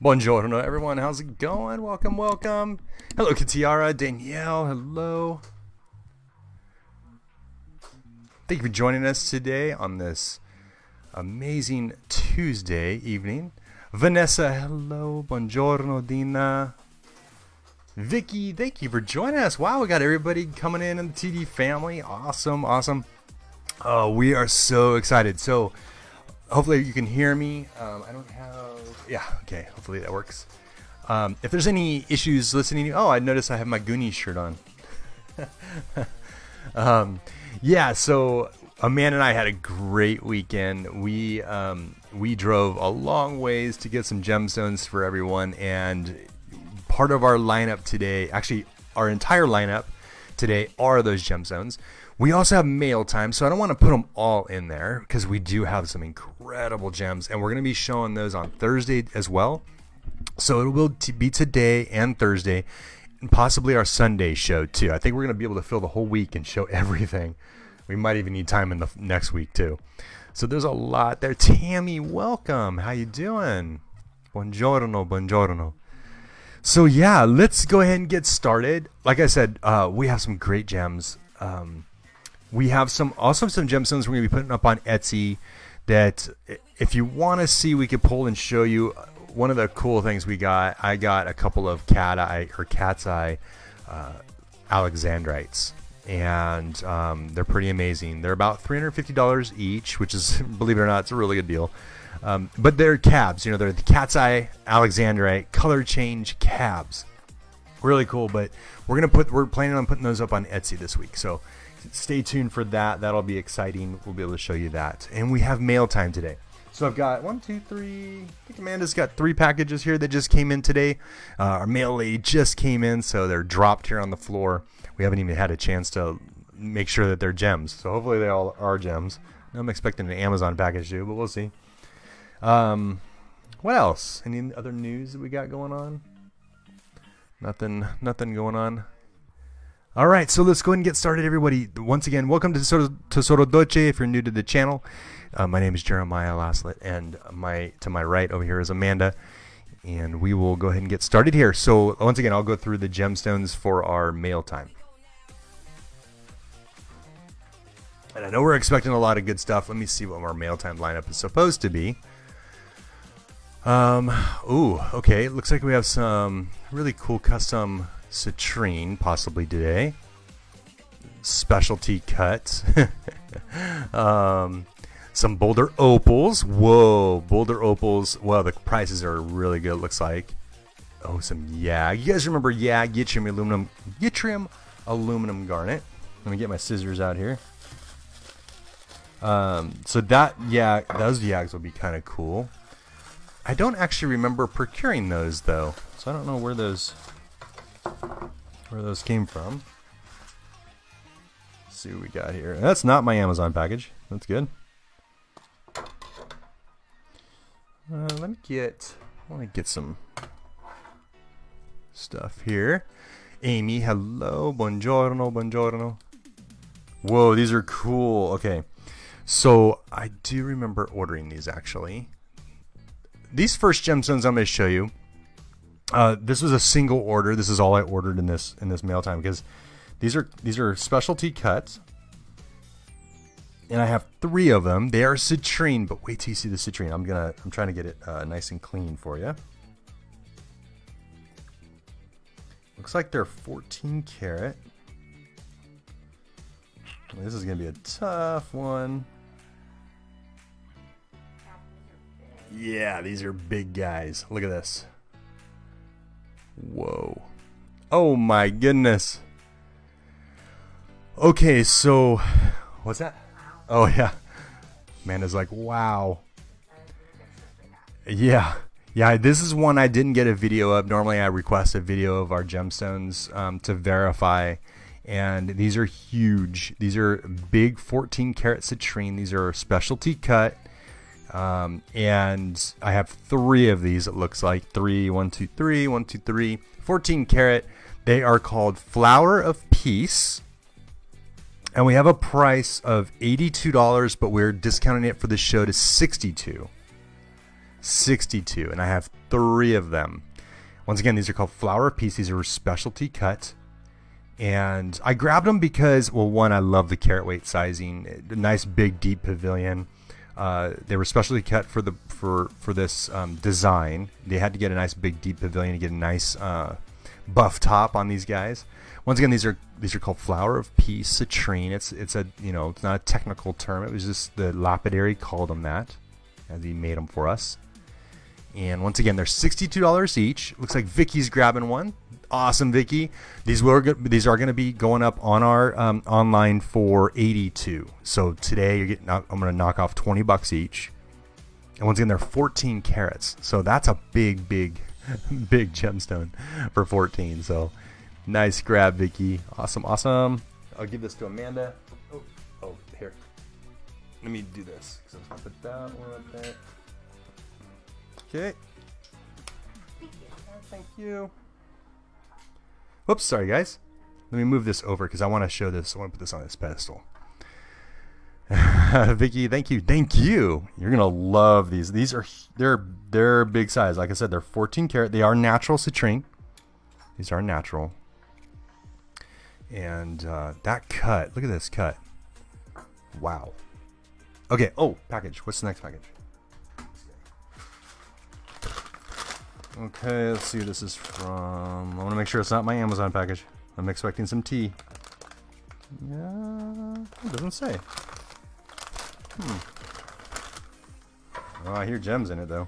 Buongiorno, everyone. How's it going? Welcome, welcome. Hello, Katiara, Danielle. Hello. Thank you for joining us today on this amazing Tuesday evening. Vanessa, hello. Buongiorno, Dina. Vicky, thank you for joining us. Wow, we got everybody coming in in the TD family. Awesome, awesome. Oh, we are so excited. So, hopefully you can hear me. Um, I don't have. Yeah, okay. Hopefully that works. Um, if there's any issues listening, oh, I noticed I have my Goonies shirt on. um, yeah, so Amanda and I had a great weekend. We um, we drove a long ways to get some gemstones for everyone, and part of our lineup today, actually our entire lineup today, are those gemstones. We also have mail time, so I don't want to put them all in there because we do have some incredible gems, and we're going to be showing those on Thursday as well. So it will be today and Thursday, and possibly our Sunday show too. I think we're going to be able to fill the whole week and show everything. We might even need time in the next week too. So there's a lot there. Tammy, welcome. How you doing? Buongiorno, buongiorno. So yeah, let's go ahead and get started. Like I said, uh, we have some great gems. Um, we have some also some gemstones we're going to be putting up on Etsy that if you want to see we could pull and show you. One of the cool things we got I got a couple of cat eye or cat's eye uh, alexandrites. And um, they're pretty amazing. They're about $350 each which is believe it or not it's a really good deal. Um, but they're cabs you know they're the cat's eye alexandrite color change cabs. Really cool but we're gonna put we're planning on putting those up on Etsy this week. So stay tuned for that. That'll be exciting. We'll be able to show you that. And we have mail time today. So I've got one, two, three. I think Amanda's got three packages here that just came in today. Uh, our mail lady just came in, so they're dropped here on the floor. We haven't even had a chance to make sure that they're gems. So hopefully they all are gems. I'm expecting an Amazon package too, but we'll see. Um, what else? Any other news that we got going on? Nothing. Nothing going on. All right, so let's go ahead and get started, everybody. Once again, welcome to Tesoro Dolce. If you're new to the channel, uh, my name is Jeremiah Laslett, and my to my right over here is Amanda, and we will go ahead and get started here. So once again, I'll go through the gemstones for our mail time. And I know we're expecting a lot of good stuff. Let me see what our mail time lineup is supposed to be. Um, ooh, okay. It looks like we have some really cool custom citrine possibly today. Specialty cuts. um, some Boulder Opals. Whoa, Boulder Opals. Well, the prices are really good, it looks like. Oh, some YAG. You guys remember YAG, yttrium aluminum, yttrium aluminum garnet. Let me get my scissors out here. Um, so that, yeah, those YAGs will be kind of cool. I don't actually remember procuring those, though. So I don't know where those where those came from. Let's see what we got here. That's not my Amazon package. That's good. Uh, let me get. I want to get some stuff here. Amy, hello, buongiorno, buongiorno. Whoa, these are cool. Okay, so I do remember ordering these actually. These first gemstones I'm going to show you uh, this was a single order. This is all I ordered in this in this mail time because these are these are specialty cuts. and I have three of them. They are citrine, but wait till you see the citrine. I'm gonna, I'm trying to get it uh, nice and clean for you. Looks like they're 14 karat. This is gonna be a tough one. Yeah, these are big guys. Look at this. Whoa. Oh my goodness. Okay, so what's that? Oh yeah. Man Amanda's like, wow. Yeah. Yeah, this is one I didn't get a video of. Normally I request a video of our gemstones um, to verify. And these are huge. These are big 14 karat citrine. These are specialty cut. Um, and I have three of these. It looks like three, one, two, three, one, two, three, 14 karat. They are called Flower of Peace. And we have a price of $82, but we're discounting it for the show to 62 62 and I have three of them. Once again, these are called Flower of Peace. These are specialty cut. And I grabbed them because, well, one, I love the carat weight sizing. Nice big deep pavilion. Uh, they were specially cut for the for for this um, design. They had to get a nice big deep pavilion to get a nice uh, buff top on these guys. Once again, these are these are called flower of peace citrine. It's it's a you know it's not a technical term. It was just the lapidary called them that, as he made them for us. And once again, they're sixty-two dollars each. Looks like Vicky's grabbing one awesome, Vicky. These were these are going to be going up on our um, online for 82. So today you're getting I'm going to knock off 20 bucks each. And once again, they're 14 carats. So that's a big, big, big gemstone for 14. So nice grab, Vicky. Awesome, awesome. I'll give this to Amanda. Oh, oh here. Let me do this. So I'm to put that one up there. Okay. Thank you. Whoops, sorry guys. Let me move this over because I want to show this. I want to put this on this pedestal. Vicky, thank you, thank you. You're gonna love these. These are they're they're big size. Like I said, they're 14 karat. They are natural citrine. These are natural. And uh, that cut, look at this cut. Wow. Okay. Oh, package. What's the next package? Okay, let's see this is from. I want to make sure it's not my Amazon package. I'm expecting some tea. Yeah, it doesn't say. Hmm. Oh, I hear gems in it though.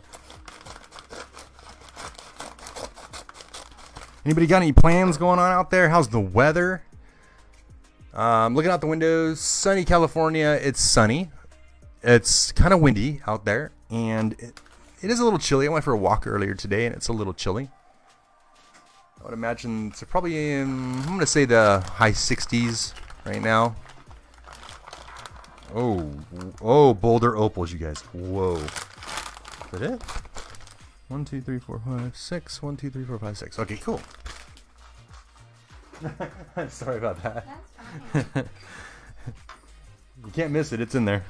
Anybody got any plans going on out there? How's the weather? Um, looking out the windows, sunny California. It's sunny. It's kind of windy out there, and it, it is a little chilly. I went for a walk earlier today, and it's a little chilly. I would imagine it's probably in, I'm going to say the high 60s right now. Oh, oh, Boulder Opals, you guys. Whoa. Is that it? One, two, three, four, five, six. One, two, three, four, five, six. Okay, cool. Sorry about that. you can't miss it. It's in there.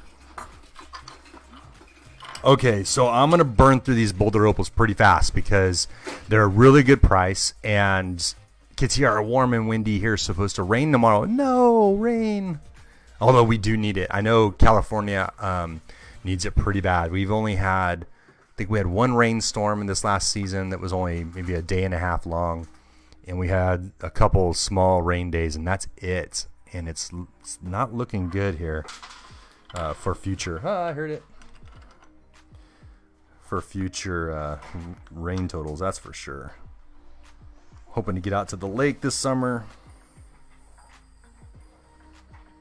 Okay, so I'm gonna burn through these Boulder Opals pretty fast because they're a really good price and Kitiara warm and windy here. Supposed to rain tomorrow. No rain. Although we do need it. I know California um, needs it pretty bad. We've only had, I think we had one rainstorm in this last season that was only maybe a day and a half long, and we had a couple small rain days, and that's it. And it's, it's not looking good here uh, for future. Ah, I heard it for future uh, rain totals, that's for sure. Hoping to get out to the lake this summer.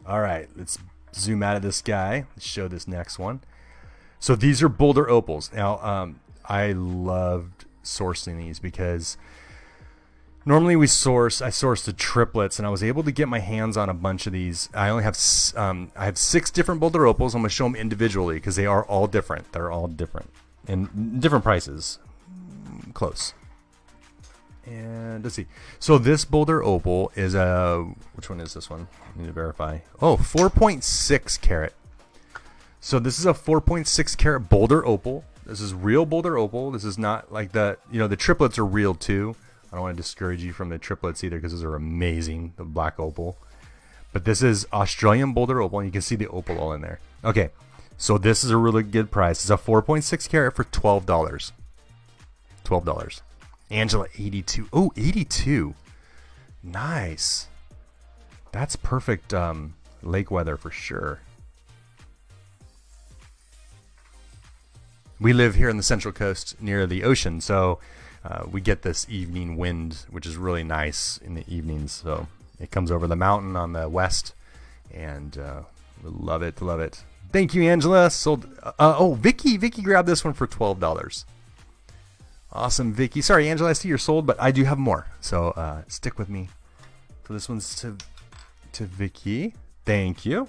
All right, let's zoom out of this guy. Let's show this next one. So these are Boulder Opals. Now, um, I loved sourcing these because normally we source i source the triplets and i was able to get my hands on a bunch of these i only have um, i have six different boulder opals i'm going to show them individually because they are all different they're all different and different prices. Close. And let's see. So this Boulder Opal is a which one is this one? I need to verify. Oh, 4.6 carat. So this is a 4.6 carat Boulder Opal. This is real Boulder Opal. This is not like the you know the triplets are real too. I don't want to discourage you from the triplets either because those are amazing. The black opal, But this is Australian Boulder Opal, and you can see the opal all in there. Okay, so this is a really good price. It's a 4.6 carat for $12. $12. Angela, 82. Oh, 82. Nice. That's perfect um, lake weather for sure. We live here on the Central Coast near the ocean, so uh, we get this evening wind, which is really nice in the evenings. So it comes over the mountain on the west, and uh, love it, love it. Thank you, Angela. Sold. Uh, oh, Vicky, Vicky grabbed this one for twelve dollars. Awesome, Vicky. Sorry, Angela, I see you're sold, but I do have more, so uh, stick with me. So this one's to to Vicky. Thank you.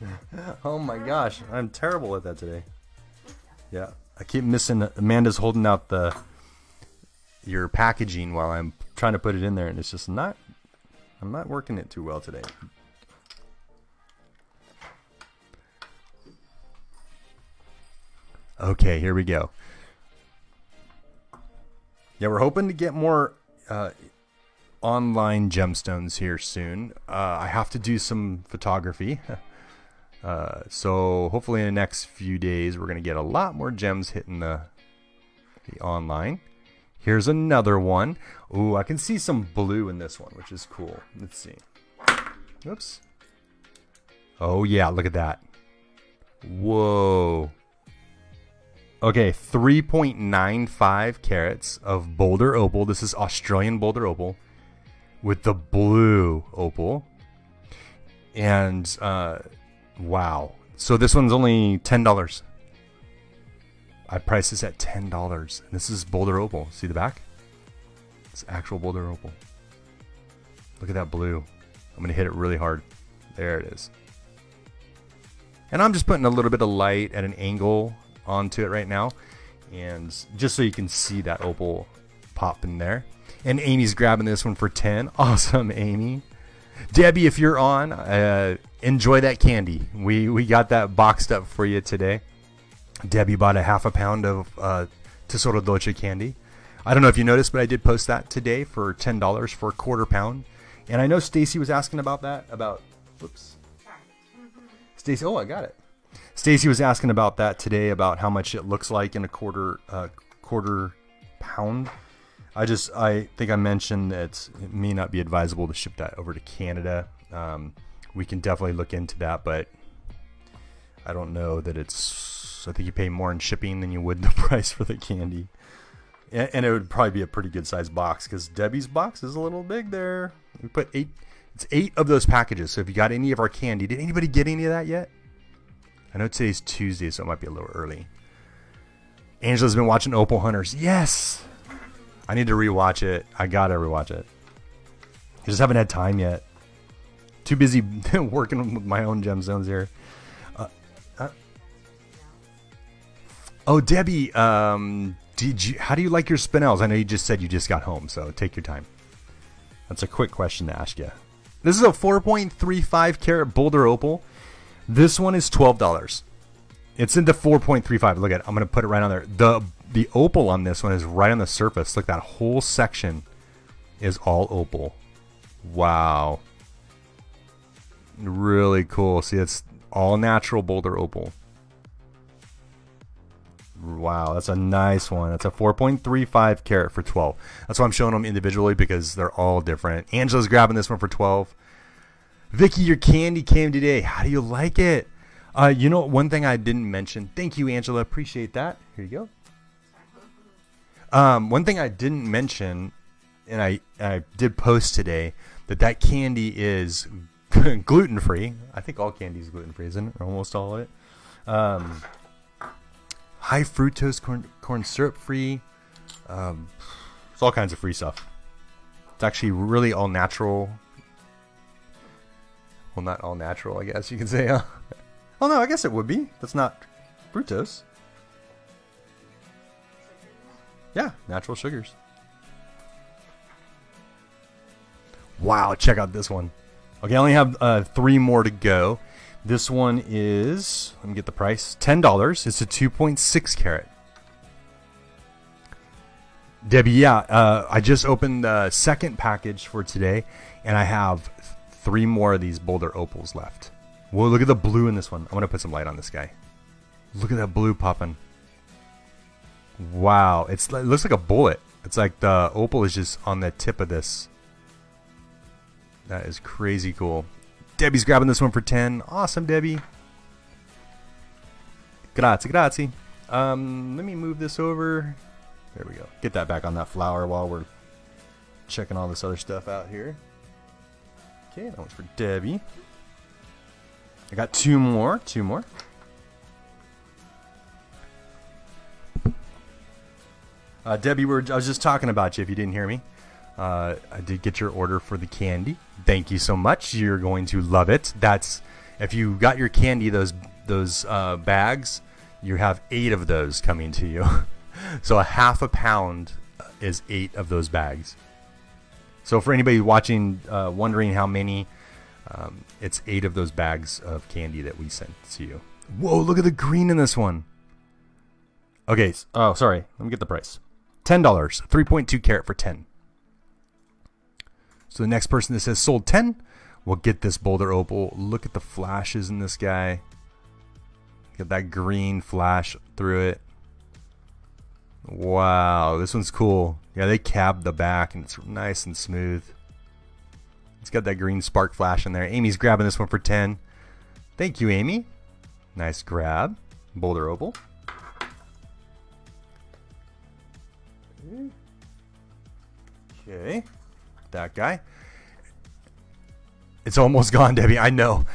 oh my gosh, I'm terrible at that today. Yeah, I keep missing. Amanda's holding out the your packaging while I'm trying to put it in there, and it's just not. I'm not working it too well today. Okay, here we go. Yeah, we're hoping to get more uh, online gemstones here soon. Uh, I have to do some photography. uh, so hopefully in the next few days we're going to get a lot more gems hitting the, the online. Here's another one. Ooh, I can see some blue in this one, which is cool. Let's see. Oops. Oh yeah, look at that. Whoa. Okay, 3.95 carats of Boulder Opal. This is Australian Boulder Opal with the blue opal. And uh, wow. So this one's only $10. I priced this at $10. and This is Boulder Opal. See the back? It's actual Boulder Opal. Look at that blue. I'm to hit it really hard. There it is. And I'm just putting a little bit of light at an angle onto it right now. And just so you can see that opal pop in there. And Amy's grabbing this one for 10. Awesome, Amy. Debbie, if you're on, uh, enjoy that candy. We, we got that boxed up for you today. Debbie bought a half a pound of uh, Tesoro Dolce candy. I don't know if you noticed, but I did post that today for $10 for a quarter pound. And I know Stacy was asking about that, about, whoops. Stacy, oh, I got it. Stacy was asking about that today about how much it looks like in a quarter uh, quarter pound. I just I think I mentioned that it may not be advisable to ship that over to Canada. Um, we can definitely look into that, but I don't know that it's. I think you pay more in shipping than you would the price for the candy, and, and it would probably be a pretty good sized box because Debbie's box is a little big there. We put eight. It's eight of those packages. So if you got any of our candy, did anybody get any of that yet? I know today's Tuesday, so it might be a little early. Angela's been watching Opal Hunters. Yes! I need to rewatch it. I gotta rewatch it. I just haven't had time yet. Too busy working with my own gemstones here. Oh, Debbie, um, did you? How do you like your spinels? I know you just said you just got home, so take your time. That's a quick question to ask you. This is a 4.35 carat Boulder Opal. This one is twelve dollars. It's in the four point three five. Look at it. I'm gonna put it right on there. The the opal on this one is right on the surface. Look, that whole section is all opal. Wow. Really cool. See, it's all natural boulder opal. Wow, that's a nice one. That's a 4.35 carat for 12. That's why I'm showing them individually because they're all different. Angela's grabbing this one for 12. Vicky, your candy came today. How do you like it? Uh, you know, one thing I didn't mention. Thank you, Angela. Appreciate that. Here you go. Um, one thing I didn't mention, and I I did post today that that candy is gluten free. I think all candy is gluten free, isn't it? Almost all of it. Um, high fructose corn corn syrup free. Um, it's all kinds of free stuff. It's actually really all natural well, not all natural, I guess you could say. Huh? oh no, I guess it would be. That's not fructose. Yeah, natural sugars. Wow, check out this one. Okay, I only have uh, three more to go. This one is, let me get the price, $10. It's a 2.6 carat. Debbie, yeah, uh, I just opened the second package for today, and I have three more of these Boulder Opals left. Whoa, look at the blue in this one. I want to put some light on this guy. Look at that blue popping. Wow, it's it looks like a bullet. It's like the opal is just on the tip of this. That is crazy cool. Debbie's grabbing this one for 10. Awesome, Debbie. Grazie, grazie. Um, let me move this over. There we go. Get that back on that flower while we're checking all this other stuff out here. Okay, that one's for Debbie. I got two more. Two more. Uh, Debbie, we're, I was just talking about you if you didn't hear me. Uh, I did get your order for the candy. Thank you so much. You're going to love it. That's if you got your candy, those those uh, bags, you have eight of those coming to you. so a half a pound is eight of those bags. So for anybody watching, uh, wondering how many, um, it's eight of those bags of candy that we sent to you. Whoa! Look at the green in this one. Okay. Oh, sorry. Let me get the price. $10. 3.2 carat for 10. So the next person that says sold 10 will get this Boulder Opal. Look at the flashes in this guy. Get that green flash through it. Wow, this one's cool. Yeah, they cabbed the back and it's nice and smooth. It's got that green spark flash in there. Amy's grabbing this one for 10. Thank you, Amy. Nice grab. Boulder Opal. Okay. That guy. It's almost gone, Debbie. I know.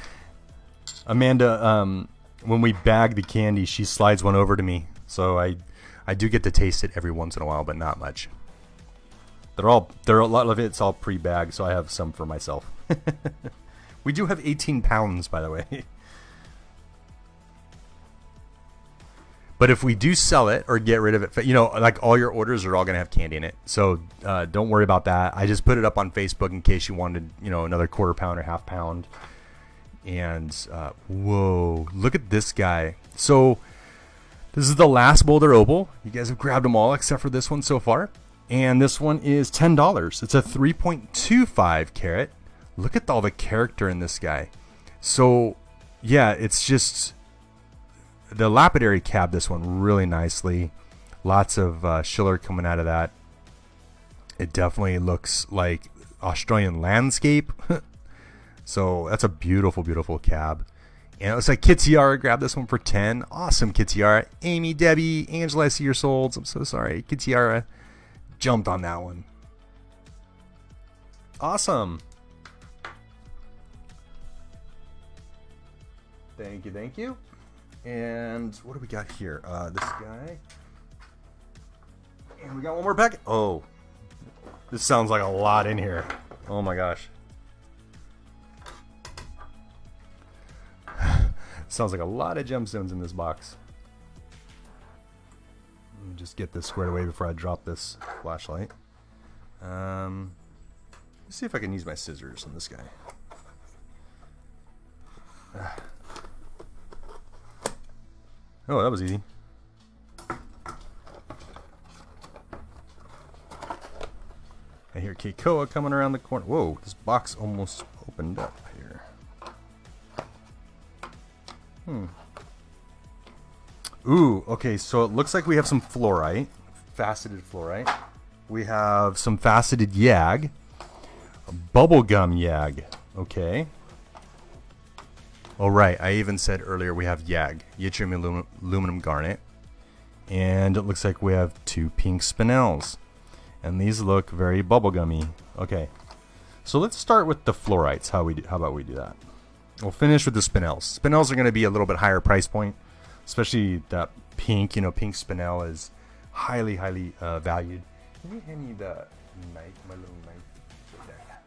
Amanda, um, when we bag the candy, she slides one over to me. So I I do get to taste it every once in a while, but not much. They're all they're a lot of it's all pre-bagged, so I have some for myself. we do have 18 pounds, by the way. But if we do sell it or get rid of it, you know, like all your orders are all going to have candy in it. So uh, don't worry about that. I just put it up on Facebook in case you wanted, you know, another quarter pound or half pound. And uh, whoa, look at this guy. So this is the last Boulder Opal. You guys have grabbed them all except for this one so far. And this one is $10. It's a 3.25 carat. Look at all the character in this guy. So yeah, it's just the lapidary cab this one really nicely. Lots of uh, Schiller coming out of that. It definitely looks like Australian landscape. so that's a beautiful, beautiful cab. And it looks like Kitiara grabbed this one for 10. Awesome, Kitiara. Amy, Debbie, Angela, I see your souls. I'm so sorry. Kitiara jumped on that one. Awesome. Thank you, thank you. And what do we got here? Uh, this guy. And we got one more packet. Oh, this sounds like a lot in here. Oh my gosh. sounds like a lot of gemstones in this box. Let me just get this squared away before I drop this flashlight. Um, let's see if I can use my scissors on this guy. Oh, that was easy. I hear Keikoa coming around the corner. Whoa, this box almost opened up here. Hmm. Ooh, okay, so it looks like we have some fluorite, faceted fluorite. We have some faceted yag, bubblegum yag, okay. Oh, right. I even said earlier we have YAG, yttrium aluminum, aluminum garnet. And it looks like we have two pink spinels. And these look very bubblegummy. Okay. So let's start with the fluorites. How we do, how about we do that? We'll finish with the spinels. Spinels are going to be a little bit higher price point, especially that pink. You know, pink spinel is highly, highly uh, valued. Can you hand me the knife, my little knife?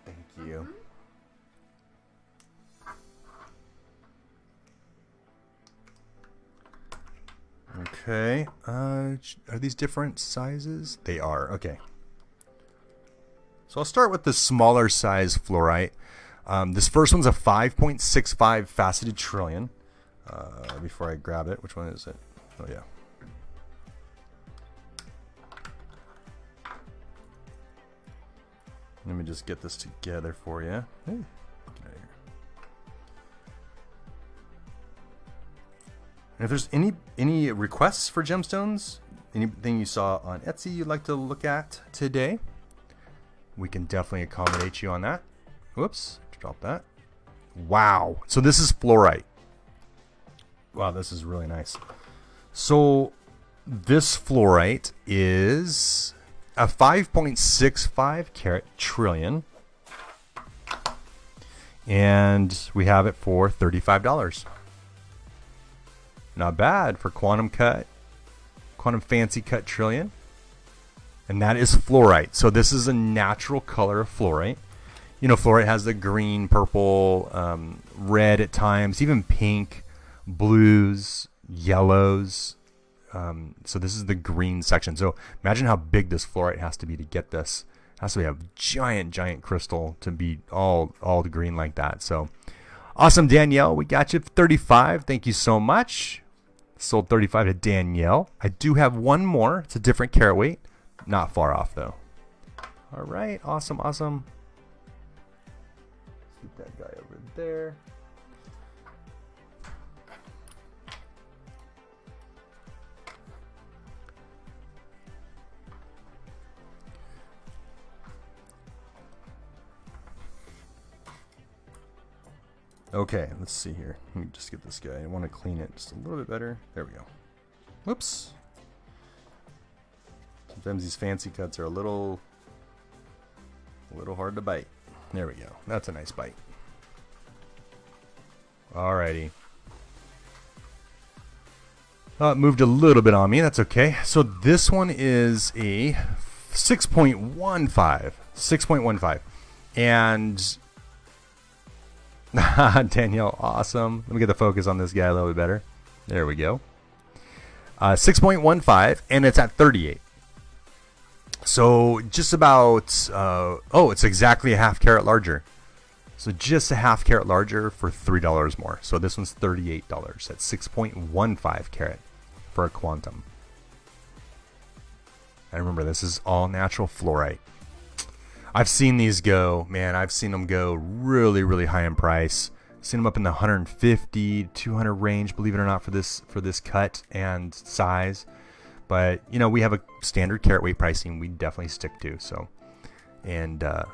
Thank you. Okay. Uh, are these different sizes? They are. Okay. So I'll start with the smaller size fluorite. Um, this first one's a 5.65 faceted trillion. Uh, before I grab it, which one is it? Oh yeah. Let me just get this together for you. Hey, if there's any any requests for gemstones, anything you saw on Etsy you'd like to look at today, we can definitely accommodate you on that. Whoops, drop that. Wow. So this is fluorite. Wow, this is really nice. So this fluorite is a 5.65 carat trillion. And we have it for $35. Not bad for quantum cut, quantum fancy cut trillion. And that is fluorite. So this is a natural color of fluorite. You know, fluorite has the green, purple, um, red at times, even pink, blues, yellows. Um, so this is the green section. So imagine how big this fluorite has to be to get this. It has to be a giant, giant crystal to be all all green like that. So awesome, Danielle. We got you 35. Thank you so much. Sold 35 to Danielle. I do have one more. It's a different carat weight. Not far off though. All right, awesome, awesome. Keep that guy over there. Okay, let's see here. Let me just get this guy. I want to clean it just a little bit better. There we go. Whoops. Sometimes these fancy cuts are a little, a little hard to bite. There we go. That's a nice bite. Alrighty. Oh, it moved a little bit on me. That's okay. So this one is a 6.15. 6.15. And Danielle, awesome. Let me get the focus on this guy a little bit better. There we go. Uh, 6.15, and it's at 38. So just about, uh, oh, it's exactly a half carat larger. So just a half carat larger for $3 more. So this one's $38 at 6.15 carat for a quantum. And remember, this is all natural fluorite. I've seen these go, man. I've seen them go really, really high in price. Seen them up in the 150, 200 range. Believe it or not, for this for this cut and size. But you know, we have a standard carat weight pricing. We definitely stick to. So, and uh,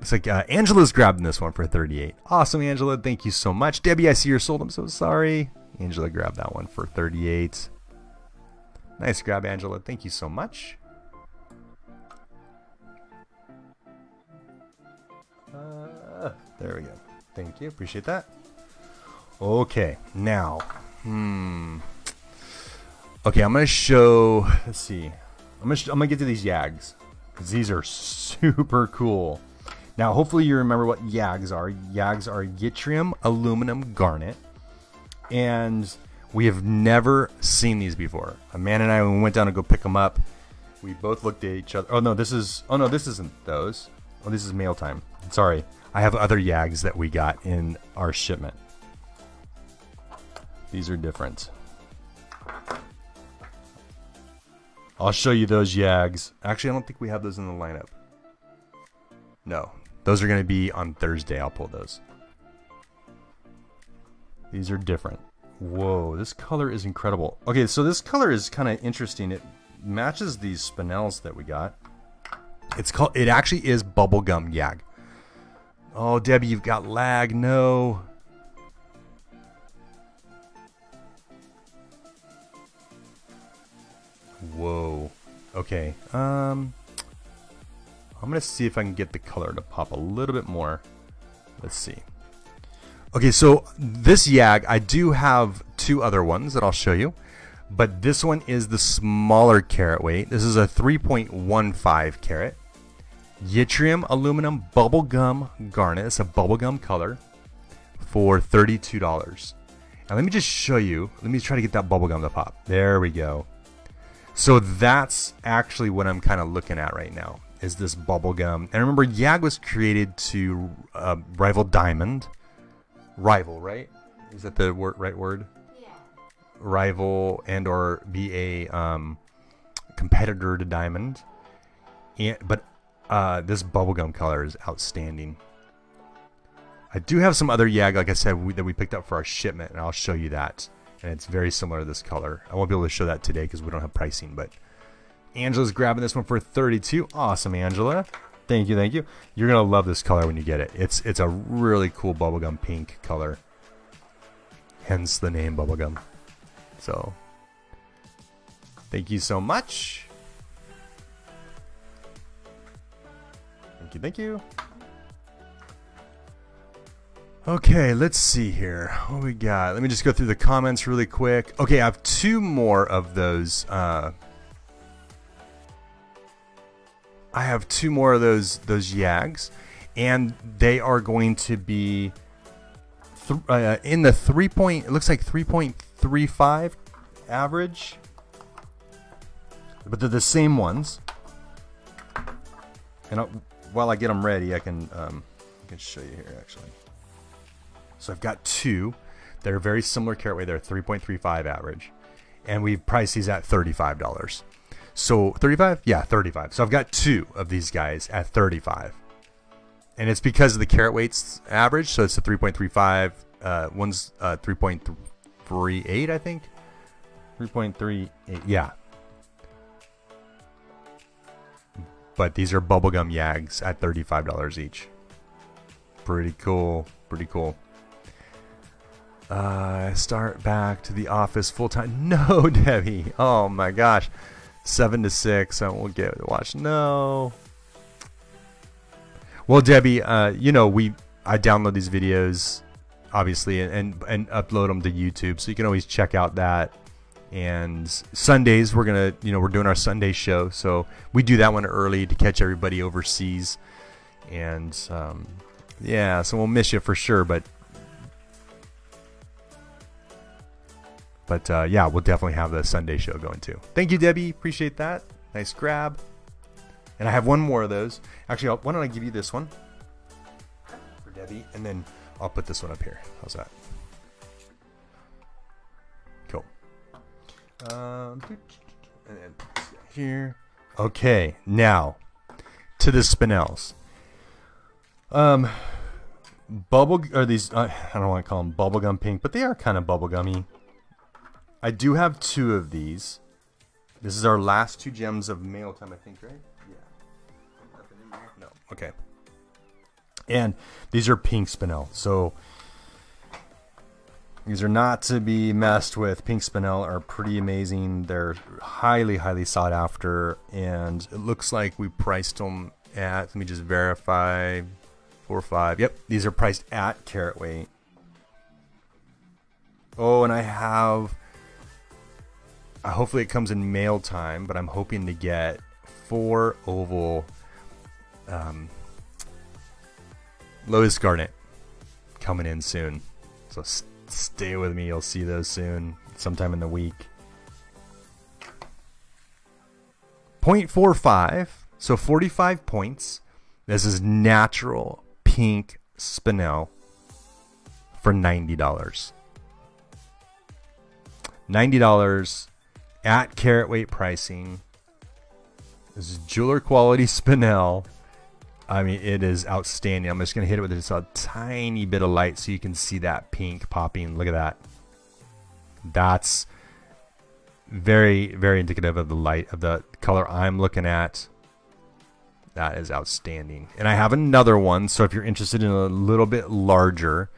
it's like uh, Angela's grabbing this one for 38. Awesome, Angela. Thank you so much. Debbie, I see you're sold. I'm so sorry. Angela grabbed that one for 38. Nice grab, Angela. Thank you so much. There we go. Thank you. Appreciate that. Okay, now, hmm. Okay, I'm gonna show. Let's see. I'm gonna I'm gonna get to these yags because these are super cool. Now, hopefully, you remember what yags are. Yags are yttrium aluminum garnet, and we have never seen these before. Amanda and I, we went down to go pick them up, we both looked at each other. Oh no, this is. Oh no, this isn't those. Oh, this is mail time. Sorry. I have other Yags that we got in our shipment. These are different. I'll show you those Yags. Actually, I don't think we have those in the lineup. No. Those are going to be on Thursday. I'll pull those. These are different. Whoa, this color is incredible. Okay, so this color is kind of interesting. It matches these spinels that we got. It's called. It actually is bubblegum yag. Oh, Debbie, you've got lag. No. Whoa. Okay. Um, I'm going to see if I can get the color to pop a little bit more. Let's see. Okay, so this YAG, I do have two other ones that I'll show you. But this one is the smaller carat weight. This is a 3.15 carat yttrium aluminum bubblegum garnet. It's a bubblegum color for $32. And let me just show you. Let me try to get that bubblegum to pop. There we go. So that's actually what I'm kind of looking at right now is this bubblegum. And remember, YAG was created to uh, rival Diamond. Rival, right? Is that the word, right word? Yeah. Rival and or be a um, competitor to Diamond. And, but uh, this bubblegum color is outstanding. I do have some other YAG, like I said, we, that we picked up for our shipment, and I'll show you that. And it's very similar to this color. I won't be able to show that today because we don't have pricing, but Angela's grabbing this one for 32. Awesome, Angela. Thank you, thank you. You're gonna love this color when you get it. It's it's a really cool bubblegum pink color. Hence the name bubblegum. So thank you so much. Thank you, thank you. Okay, let's see here. What we got? Let me just go through the comments really quick. Okay, I have two more of those uh, I have two more of those those Yags, and they are going to be th uh, in the three point. It looks like three point three five average, but they're the same ones. And I'll, while I get them ready, I can um, I can show you here actually. So I've got two. They're very similar carat weight. They're 3.35 average, and we've priced these at thirty-five dollars. So 35? Yeah, 35. So I've got two of these guys at 35. And it's because of the carat weights average. So it's a 3.35. Uh, one's uh, 3.38, I think. 3.38. Yeah. But these are bubblegum yags at $35 each. Pretty cool. Pretty cool. Uh, start back to the office full time. No, Debbie. Oh my gosh seven to six. I won't get to watch. No. Well, Debbie, uh, you know we I download these videos, obviously, and, and and upload them to YouTube, so you can always check out that. And Sundays we're gonna, you know, we're doing our Sunday show, so we do that one early to catch everybody overseas. And um, yeah, so we'll miss you for sure, but But uh, yeah, we'll definitely have the Sunday show going too. Thank you, Debbie. Appreciate that. Nice grab. And I have one more of those. Actually, why don't I give you this one for Debbie, and then I'll put this one up here. How's that? Um, and then here. Okay, now to the spinels. Um, bubble are these uh, I don't want to call them bubblegum pink, but they are kind of bubblegummy. I do have two of these. This is our last two gems of mail time, I think, right? Yeah. No. Okay. And these are pink spinel. So these are not to be messed with. Pink spinel are pretty amazing. They're highly, highly sought after. And it looks like we priced them at, let me just verify, four or five. Yep, these are priced at carat weight. Oh, and I have uh, hopefully it comes in mail time, but I'm hoping to get four oval um, Lotus Garnet coming in soon. So stay with me. You'll see those soon, sometime in the week. 0.45, so 45 points. This is natural pink spinel for $90. $90 at carat weight pricing. This is jeweler quality spinel. I mean, it is outstanding. I'm just going to hit it with just a tiny bit of light so you can see that pink popping. Look at that. That's very, very indicative of the light, of the color I'm looking at. That is outstanding. And I have another one, so if you're interested in a little bit larger,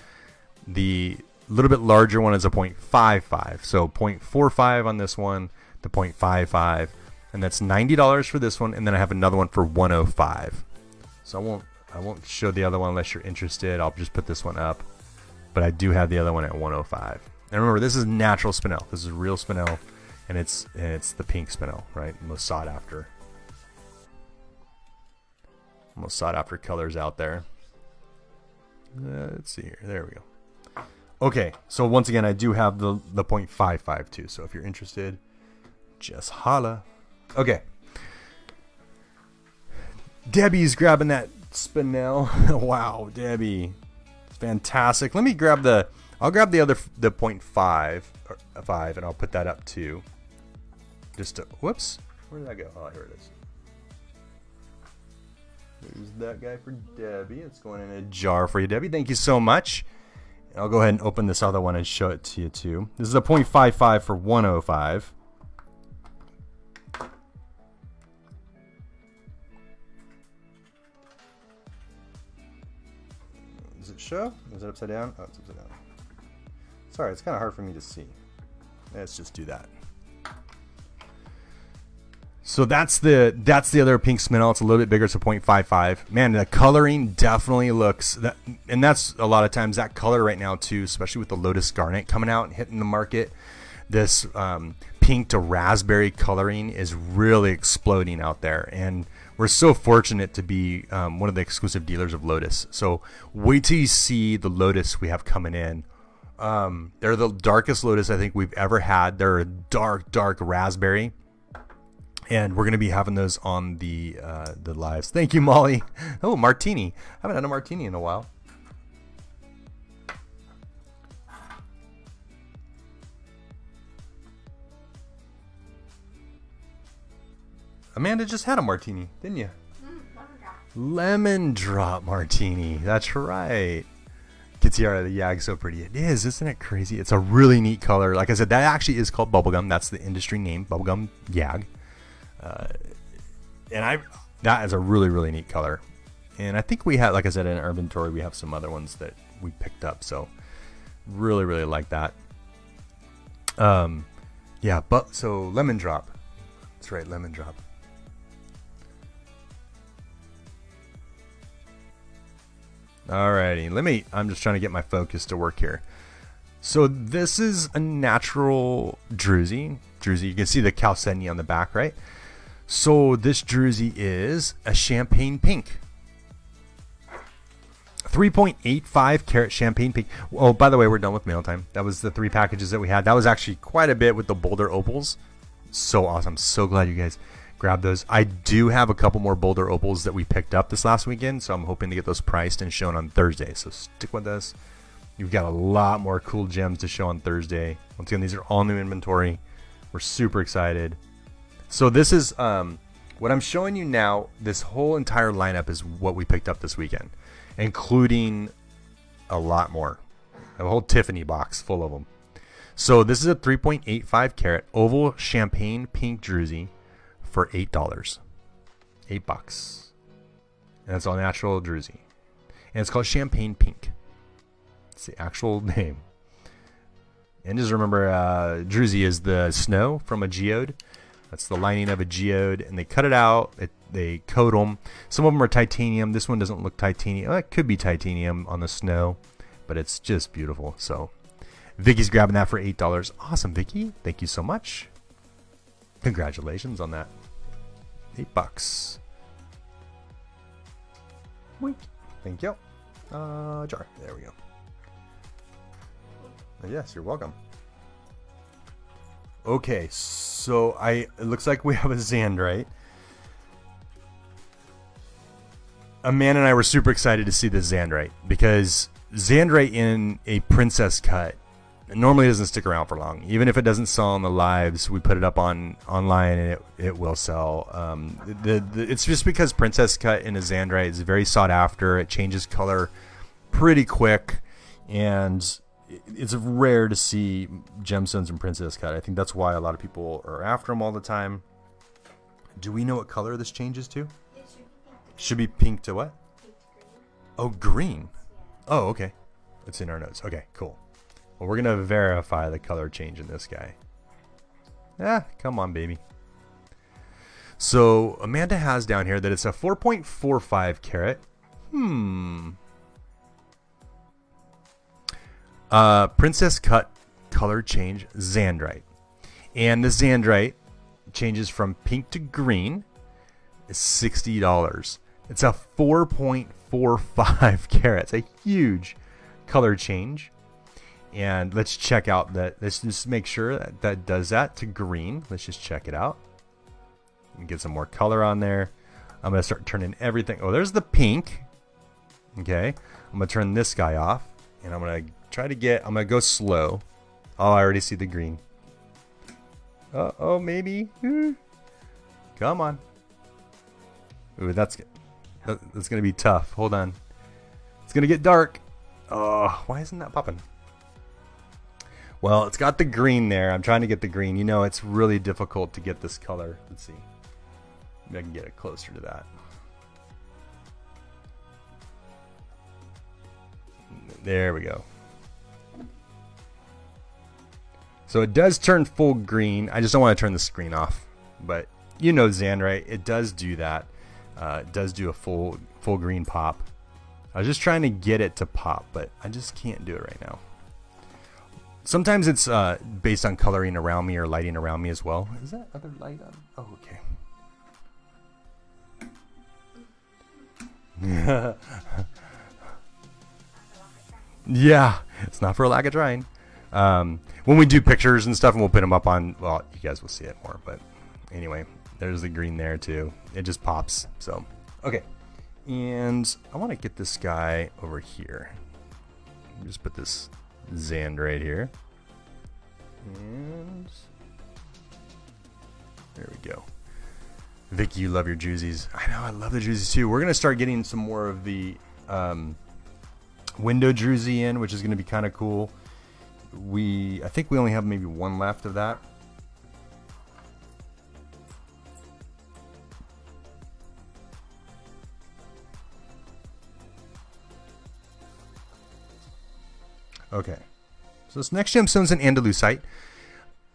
the little bit larger one is a 0.55. So 0.45 on this one, the 0.55, and that's $90 for this one. And then I have another one for 105. So I won't I won't show the other one unless you're interested. I'll just put this one up. But I do have the other one at 105. And remember, this is natural spinel. This is real spinel, and it's and it's the pink spinel, right? Most sought after. Most sought after colors out there. Uh, let's see here. There we go. Okay, so once again, I do have the, the 0.55 too. So if you're interested, just holla. Okay. Debbie's grabbing that spinel. wow, Debbie. Fantastic. Let me grab the I'll grab the other the 0.5 or 5 and I'll put that up too. Just to, whoops. Where did that go? Oh, here it is. There's that guy for Debbie. It's going in a jar for you, Debbie. Thank you so much. I'll go ahead and open this other one and show it to you too. This is a 0.55 for 105. Show? Is it upside down? Oh, it's upside down. Sorry, it's kind of hard for me to see. Let's just do that. So that's the that's the other pink spinel. It's a little bit bigger. It's a 0.55. Man, the coloring definitely looks that, and that's a lot of times that color right now too, especially with the Lotus Garnet coming out and hitting the market. This um, pink to raspberry coloring is really exploding out there, and we're so fortunate to be um, one of the exclusive dealers of Lotus. So wait till you see the Lotus we have coming in. Um, they're the darkest Lotus I think we've ever had. They're a dark, dark raspberry and we're gonna be having those on the uh, the lives. Thank you, Molly. Oh, martini. I haven't had a martini in a while. Amanda just had a martini, didn't you? Mm, lemon, drop. lemon drop martini. That's right. Kitiara, the Yag, so pretty. It is, isn't it crazy? It's a really neat color. Like I said, that actually is called bubblegum. That's the industry name, bubblegum Yag. Uh, and I that is a really really neat color. And I think we had, like I said, in our inventory, we have some other ones that we picked up. So really really like that. Um, yeah, but so lemon drop. That's right, lemon drop. Alrighty, let me. I'm just trying to get my focus to work here. So this is a natural druzy. Druzy, you can see the chalcedony on the back, right? So this druzy is a champagne pink. 3.85 carat champagne pink. Oh, by the way, we're done with mail time. That was the three packages that we had. That was actually quite a bit with the Boulder Opals. So awesome. So glad you guys grabbed those. I do have a couple more Boulder Opals that we picked up this last weekend, so I'm hoping to get those priced and shown on Thursday. So stick with us. You've got a lot more cool gems to show on Thursday. Once again, these are all new inventory. We're super excited. So this is um, what I'm showing you now. This whole entire lineup is what we picked up this weekend, including a lot more. A whole Tiffany box full of them. So this is a 3.85 carat oval champagne pink druzy for eight dollars, eight bucks, and it's all natural druzy, and it's called champagne pink. It's the actual name. And just remember, uh, druzy is the snow from a geode. That's the lining of a geode, and they cut it out. It, they coat them. Some of them are titanium. This one doesn't look titanium. it could be titanium on the snow, but it's just beautiful. So, Vicky's grabbing that for eight dollars. Awesome, Vicky. Thank you so much. Congratulations on that. Eight bucks. Wink. Thank you. Uh, jar. There we go. Yes, you're welcome. Okay, so I it looks like we have a Xandrite. Amanda and I were super excited to see the Xandrite because Xandrite in a princess cut normally it doesn't stick around for long. Even if it doesn't sell on the lives, we put it up on online and it, it will sell. Um, the, the, it's just because princess cut in a Xandrite is very sought after. It changes color pretty quick, and it's rare to see gemstones and princess cut. I think that's why a lot of people are after them all the time. Do we know what color this changes to? Should be pink to what? Oh, green. Oh, okay. It's in our notes. Okay, cool. We're going to verify the color change in this guy. Ah, come on, baby. So, Amanda has down here that it's a 4.45 carat. Hmm. Uh, Princess Cut color change Xandrite. And the Xandrite changes from pink to green is $60. It's a 4.45 carats, a huge color change. And let's check out that. Let's just make sure that that does that to green. Let's just check it out. And get some more color on there. I'm going to start turning everything. Oh, there's the pink. Okay. I'm going to turn this guy off. And I'm going to try to get, I'm going to go slow. Oh, I already see the green. Uh oh, maybe. Ooh. Come on. Ooh, that's. That's gonna be tough. Hold on. It's gonna get dark. Oh, why isn't that popping? Well, it's got the green there. I'm trying to get the green. You know, it's really difficult to get this color. Let's see. Maybe I can get it closer to that. There we go. So it does turn full green. I just don't want to turn the screen off. But you know Xandrite, it does do that. Uh, it does do a full full green pop. I was just trying to get it to pop, but I just can't do it right now. Sometimes it's uh, based on coloring around me or lighting around me as well. Is that other light on? Oh, okay. yeah, it's not for a lack of trying. Um, when we do pictures and stuff, and we'll put them up on, well, you guys will see it more. But anyway, there's the green there too. It just pops. So, okay. And I want to get this guy over here. Just put this Zand right here. And there we go. Vicky, you love your Druzies. I know, I love the Druzies too. We're going to start getting some more of the um, window druzy in, which is going to be kind of cool. We, I think we only have maybe one left of that. Okay. So this next gemstone is an Andalusite.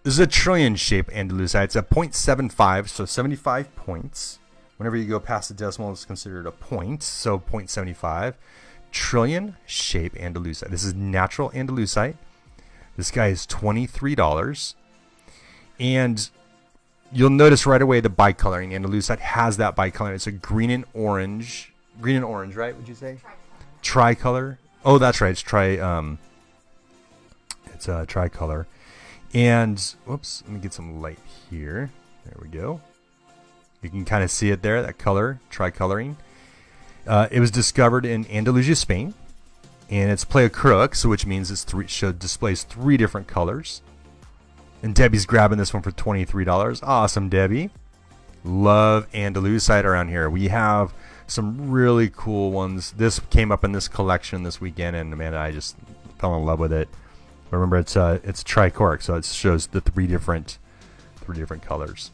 This is a trillion shape Andalusite. It's a 0.75, so 75 points. Whenever you go past the decimal, it's considered a point, so 0.75. Trillion shape Andalusite. This is natural Andalusite. This guy is $23. And you'll notice right away the bicoloring. Andalusite has that bicoloring. It's a green and orange. Green and orange, right? Would you say? Tricolor. Oh, that's right. It's tri. Um, it's a tricolor. And, whoops, let me get some light here. There we go. You can kind of see it there, that color, tricoloring. Uh, it was discovered in Andalusia, Spain. And it's pleochroic, so which means it's three, should displays three different colors. And Debbie's grabbing this one for $23. Awesome, Debbie. Love Andalusite around here. We have some really cool ones. This came up in this collection this weekend, and Amanda I just fell in love with it. Remember, it's uh, it's trichroic, so it shows the three different three different colors.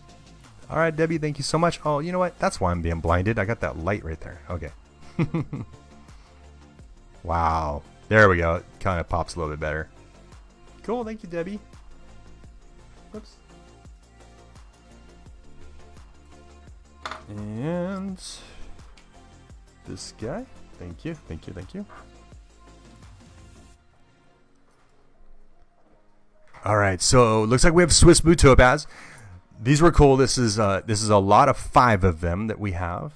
All right, Debbie, thank you so much. Oh, you know what? That's why I'm being blinded. I got that light right there. Okay. wow. There we go. It kind of pops a little bit better. Cool. Thank you, Debbie. Whoops. And this guy. Thank you. Thank you. Thank you. All right, so looks like we have Swiss Blue Topaz. These were cool. This is uh, this is a lot of five of them that we have,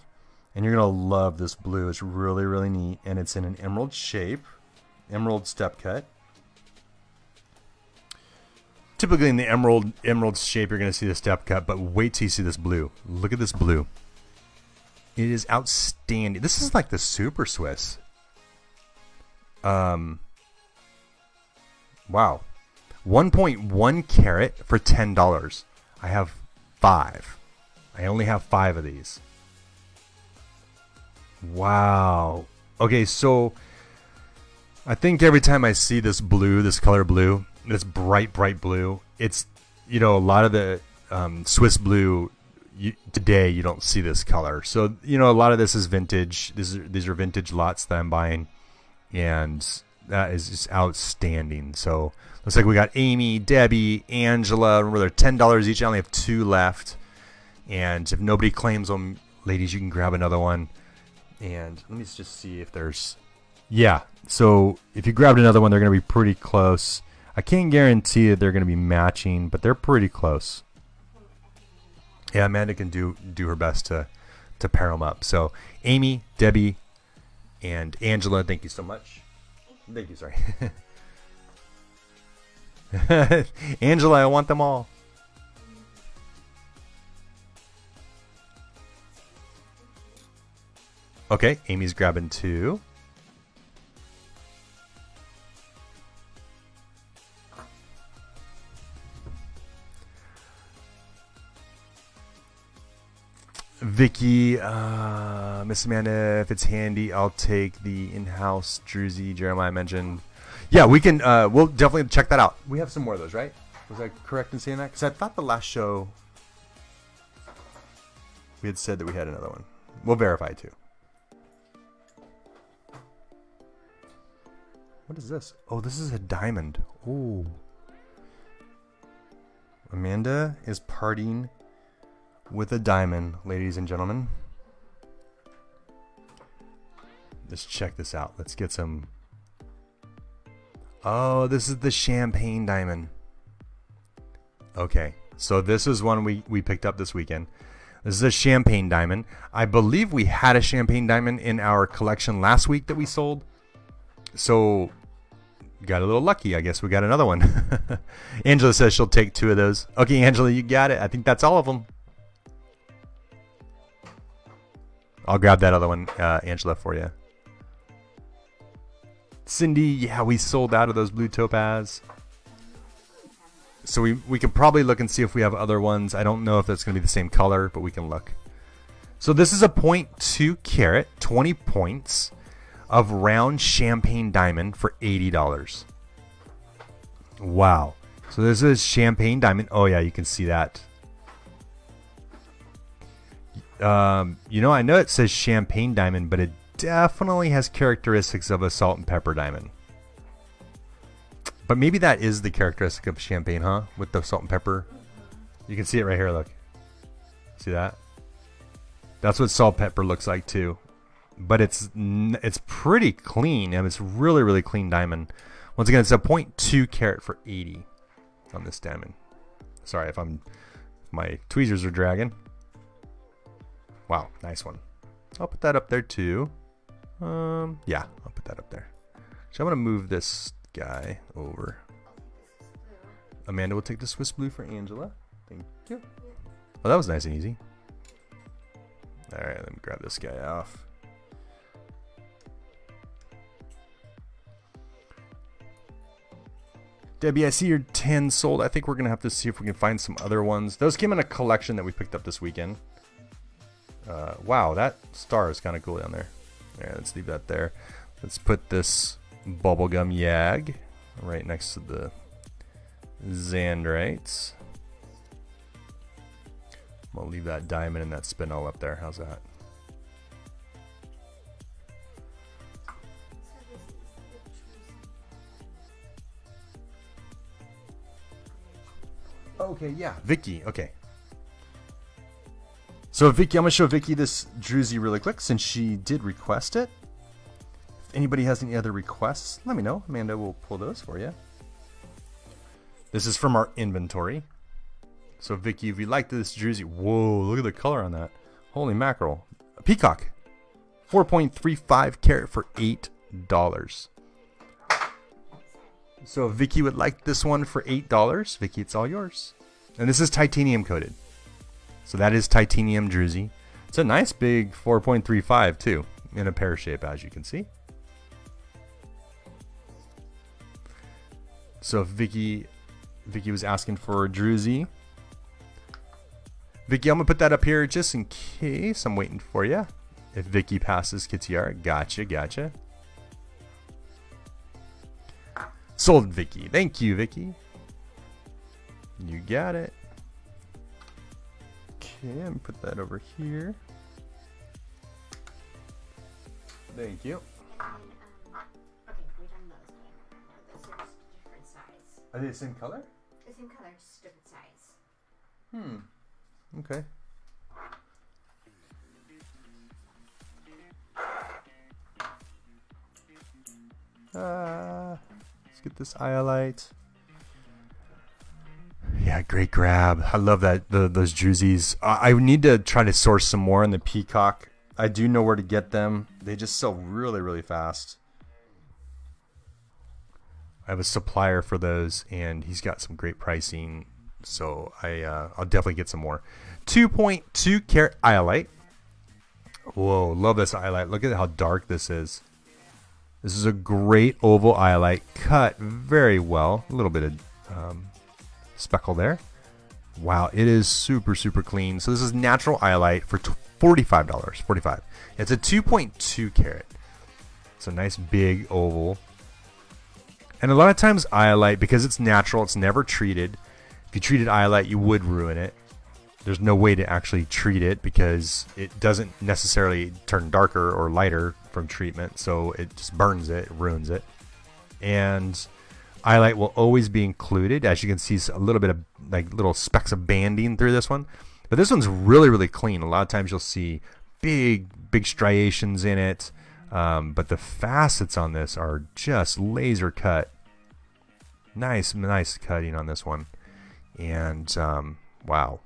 and you're gonna love this blue. It's really really neat, and it's in an emerald shape, emerald step cut. Typically in the emerald emerald shape, you're gonna see the step cut, but wait till you see this blue. Look at this blue. It is outstanding. This is like the super Swiss. Um. Wow. 1.1 carat for $10. I have five. I only have five of these. Wow. Okay, so I think every time I see this blue, this color blue, this bright, bright blue, it's, you know, a lot of the um, Swiss blue you, today you don't see this color. So, you know, a lot of this is vintage. These are vintage lots that I'm buying. And that is just outstanding. So, Looks like we got Amy, Debbie, Angela. Remember, they're ten dollars each. I only have two left, and if nobody claims them, ladies, you can grab another one. And let me just see if there's, yeah. So if you grabbed another one, they're going to be pretty close. I can't guarantee that they're going to be matching, but they're pretty close. Yeah, Amanda can do do her best to to pair them up. So Amy, Debbie, and Angela, thank you so much. Thank you. Sorry. Angela, I want them all. Okay, Amy's grabbing two. Vicky, uh, Miss Amanda, if it's handy, I'll take the in-house Druzy Jeremiah mentioned. Yeah, we can. Uh, we'll definitely check that out. We have some more of those, right? Was I correct in saying that? Because I thought the last show we had said that we had another one. We'll verify too. What is this? Oh, this is a diamond. Ooh. Amanda is partying with a diamond, ladies and gentlemen. Let's check this out. Let's get some. Oh, this is the champagne diamond. Okay, so this is one we, we picked up this weekend. This is a champagne diamond. I believe we had a champagne diamond in our collection last week that we sold. So got a little lucky. I guess we got another one. Angela says she'll take two of those. Okay, Angela, you got it. I think that's all of them. I'll grab that other one, uh, Angela, for you. Cindy, yeah, we sold out of those blue topaz. So we, we can probably look and see if we have other ones. I don't know if that's going to be the same color, but we can look. So this is a 0.2 carat, 20 points of round champagne diamond for $80. Wow. So this is champagne diamond. Oh yeah, you can see that. Um, you know, I know it says champagne diamond, but it definitely has characteristics of a salt and pepper diamond. But maybe that is the characteristic of champagne, huh? With the salt and pepper. You can see it right here, look. See that? That's what salt pepper looks like too. But it's it's pretty clean. Mean, it's really, really clean diamond. Once again, it's a 0.2 carat for 80 on this diamond. Sorry if I'm my tweezers are dragging. Wow, nice one. I'll put that up there too. Um, yeah, I'll put that up there. So I'm gonna move this guy over. Amanda will take the Swiss blue for Angela. Thank you. Well, that was nice and easy. All right, let me grab this guy off. Debbie, I see your 10 sold. I think we're going to have to see if we can find some other ones. Those came in a collection that we picked up this weekend. Uh, wow, that star is kind of cool down there. Alright, let's leave that there. Let's put this bubblegum yag right next to the Xandrites. I'm gonna leave that diamond and that spinel up there. How's that? Okay, yeah, Vicky. Okay, so Vicky, I'm gonna show Vicky this druzy really quick since she did request it. If anybody has any other requests, let me know. Amanda will pull those for you. This is from our inventory. So Vicky, if you like this druzy, whoa, look at the color on that. Holy mackerel. A peacock. 4.35 carat for $8. So Vicky would like this one for $8, Vicky, it's all yours. And this is titanium coated. So that is titanium druzy. It's a nice big 4.35 too, in a pear shape as you can see. So Vicky, Vicky was asking for a druzy. Vicky, I'm gonna put that up here just in case. I'm waiting for you. If Vicky passes Kitiara, gotcha, gotcha. Sold Vicky. Thank you, Vicky. You got it. Okay, me put that over here. Thank you. okay, we done those. Those are just different size. Are they the same color? The same color, just different size. Hmm. Okay. Uh, let's get this iolite. Yeah, great grab. I love that the those druzies. I, I need to try to source some more in the peacock. I do know where to get them. They just sell really, really fast. I have a supplier for those, and he's got some great pricing. So I uh, I'll definitely get some more. 2.2 carat iolite. Whoa, love this iolite. Look at how dark this is. This is a great oval iolite, cut very well. A little bit of um, speckle there. Wow, it is super super clean. So this is natural iolite for forty-five dollars. Forty-five. It's a two point two carat. It's a nice big oval. And a lot of times iolite, because it's natural, it's never treated. If you treated iolite, you would ruin it. There's no way to actually treat it because it doesn't necessarily turn darker or lighter from treatment, so it just burns it, it ruins it. And iolite will always be included. As you can see, a little bit of like little specks of banding through this one. But this one's really, really clean. A lot of times you'll see big, big striations in it. Um, but the facets on this are just laser cut. Nice, nice cutting on this one. And um, wow.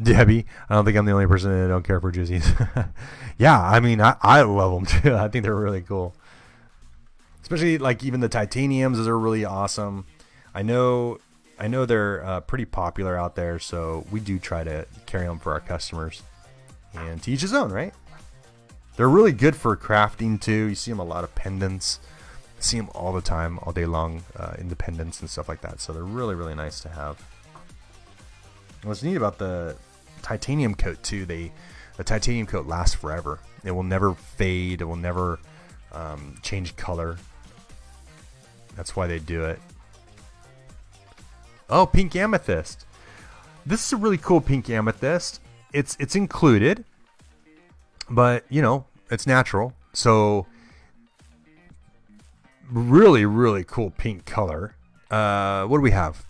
Debbie, I don't think I'm the only person that don't care for Druzies. yeah, I mean, I, I love them too. I think they're really cool. Especially like even the titaniums, are really awesome. I know, I know they're uh, pretty popular out there, so we do try to carry them for our customers. And to each his own, right? They're really good for crafting too. You see them a lot of pendants. see them all the time, all day long, uh, independents and stuff like that. So they're really, really nice to have. What's neat about the titanium coat too? They the titanium coat lasts forever. It will never fade. It will never um, change color. That's why they do it. Oh, pink amethyst. This is a really cool pink amethyst. It's it's included, but you know it's natural. So really, really cool pink color. Uh, what do we have?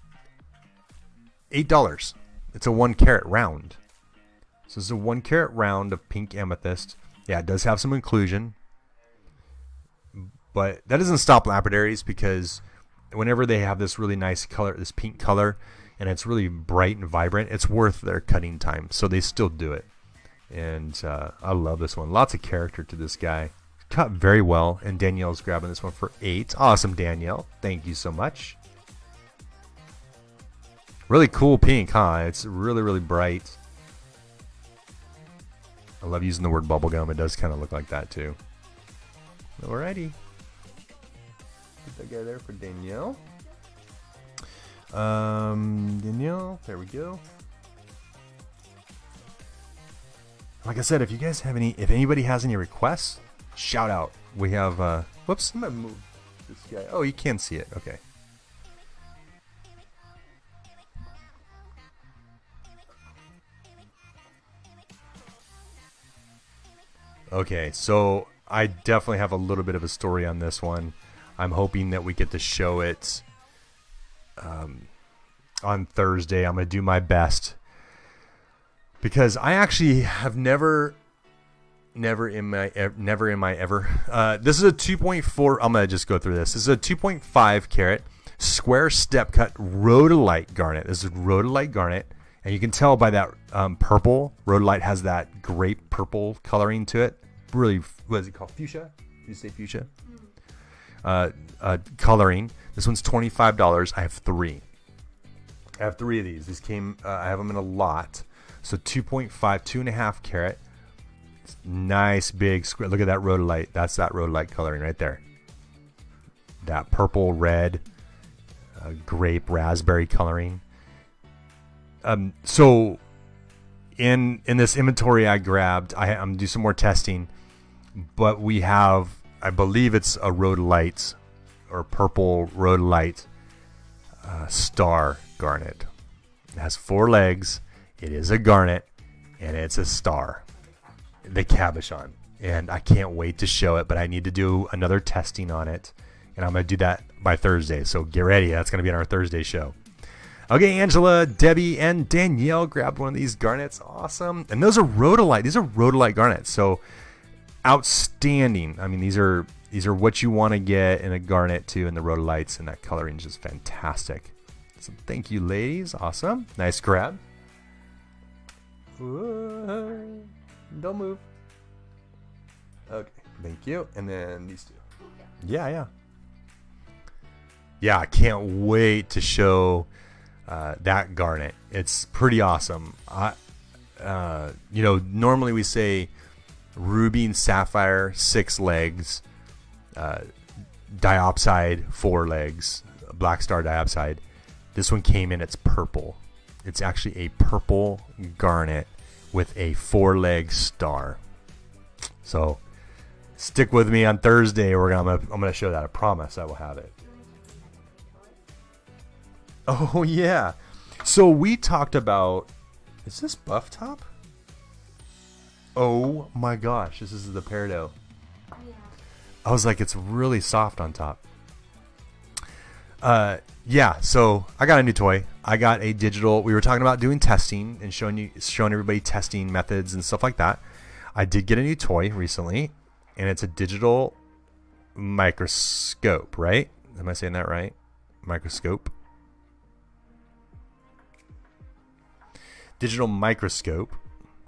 Eight dollars. It's a one carat round. So this is a one carat round of pink amethyst. Yeah, it does have some inclusion. But that doesn't stop lapidaries because whenever they have this really nice color, this pink color, and it's really bright and vibrant, it's worth their cutting time. So they still do it. And uh, I love this one. Lots of character to this guy. Cut very well. And Danielle's grabbing this one for eight. Awesome, Danielle. Thank you so much. Really cool pink, huh? It's really, really bright. I love using the word bubblegum. It does kind of look like that too. Alrighty. Put that guy there for Danielle. Um, Danielle, there we go. Like I said, if you guys have any, if anybody has any requests, shout out. We have, uh, whoops, I'm gonna move this guy. Oh, you can see it. Okay. Okay, so I definitely have a little bit of a story on this one. I'm hoping that we get to show it um, on Thursday. I'm going to do my best because I actually have never, never in my, never in my ever. Uh, this is a 2.4. I'm going to just go through this. This is a 2.5 carat square step cut rhodolite garnet. This is rhodolite garnet. And you can tell by that um, purple, rhodolite has that grape purple coloring to it. Really, what is it called? Fuchsia? Did you say fuchsia? Uh, uh, coloring. This one's $25. I have three. I have three of these. These came, uh, I have them in a lot. So 2.5, two and a half carat. Nice big square. Look at that rhodolite. That's that rhodolite coloring right there. That purple, red, uh, grape, raspberry coloring. Um, so in in this inventory I grabbed, I, I'm gonna do some more testing, but we have, I believe it's a rhodolite or purple rhodolite uh, star garnet. It has four legs. It is a garnet, and it's a star. The cabochon, and I can't wait to show it. But I need to do another testing on it, and I'm gonna do that by Thursday. So get ready. That's gonna be in our Thursday show. Okay, Angela, Debbie, and Danielle grabbed one of these garnets. Awesome. And those are rhodolite. These are rhodolite garnets. So outstanding. I mean, these are these are what you want to get in a garnet too, and the rhodolites and that coloring is just fantastic. So thank you, ladies. Awesome. Nice grab. Don't move. Okay, thank you. And then these two. Yeah, yeah. Yeah, I can't wait to show uh, that garnet. It's pretty awesome. I, uh, you know, normally we say ruby and sapphire, six legs, uh, diopside, four legs, black star diopside. This one came in, it's purple. It's actually a purple garnet with a four leg star. So stick with me on Thursday. We're gonna I'm gonna show that. I promise I will have it. Oh yeah. So we talked about is this buff top? Oh my gosh, this is the peridot. Yeah. I was like, it's really soft on top. Uh, yeah. So I got a new toy. I got a digital. We were talking about doing testing and showing you, showing everybody testing methods and stuff like that. I did get a new toy recently, and it's a digital microscope. Right? Am I saying that right? Microscope. Digital microscope.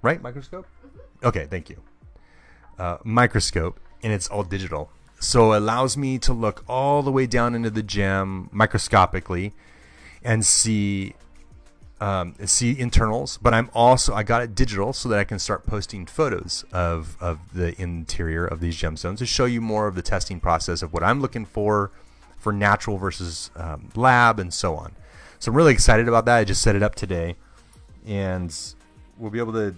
Right? Microscope. Okay. Thank you. Uh, microscope, and it's all digital. So it allows me to look all the way down into the gem microscopically and see um, see internals. But I'm also I got it digital so that I can start posting photos of of the interior of these gemstones to show you more of the testing process of what I'm looking for for natural versus um, lab and so on. So I'm really excited about that. I just set it up today, and we'll be able to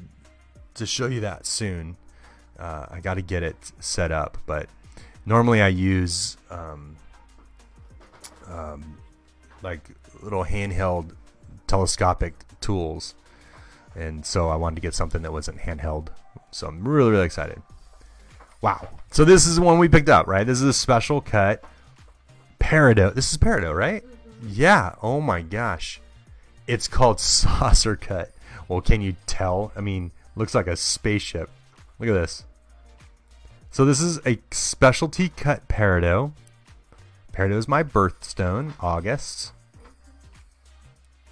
to show you that soon. Uh, I got to get it set up, but normally I use um, um, like little handheld telescopic tools, and so I wanted to get something that wasn't handheld. So I'm really really excited. Wow! So this is the one we picked up, right? This is a special cut peridot. This is peridot, right? Yeah. Oh my gosh, it's called saucer cut. Well, can you tell? I mean, looks like a spaceship. Look at this. So this is a specialty cut peridot. Peridot is my birthstone, August.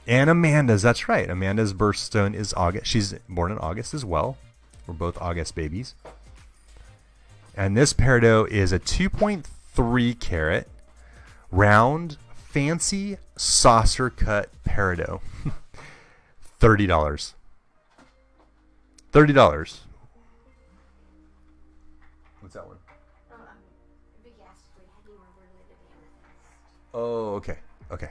And Amanda's, that's right. Amanda's birthstone is August. She's born in August as well. We're both August babies. And this peridot is a 2.3 carat round fancy saucer cut peridot. $30. $30. What's that one? Oh, um, Vicky asked if we had any more related amethyst. Oh, okay. Okay.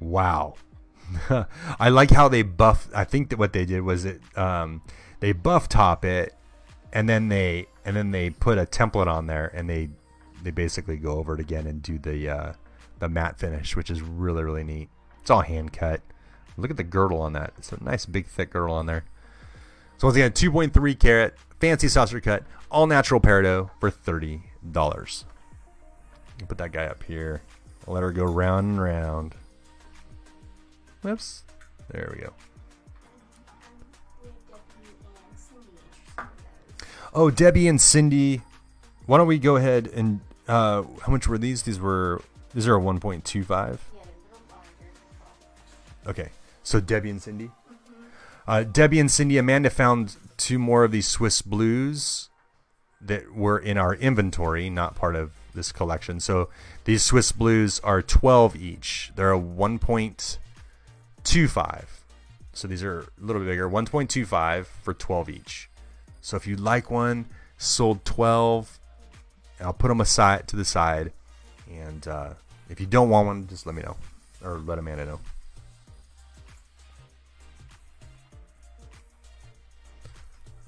Wow. I like how they buff I think that what they did was it um they buff top it and then they and then they put a template on there and they they basically go over it again and do the uh the matte finish, which is really really neat. It's all hand cut. Look at the girdle on that. It's a nice big thick girdle on there. So once again, 2.3 carat, fancy saucer cut, all natural peridot for thirty dollars. Put that guy up here. Let her go round and round. Whoops. There we go. We have Debbie and Cindy interested in those. Oh, Debbie and Cindy. Why don't we go ahead and uh, how much were these? These were these are a 1.25. Yeah, they're a little larger. Okay, so Debbie and Cindy. Uh, Debbie and Cindy, Amanda found two more of these Swiss blues that were in our inventory, not part of this collection. So these Swiss blues are 12 each. They're a 1.25. So these are a little bit bigger. 1.25 for 12 each. So if you like one, sold 12. I'll put them aside to the side. And uh, if you don't want one, just let me know or let Amanda know.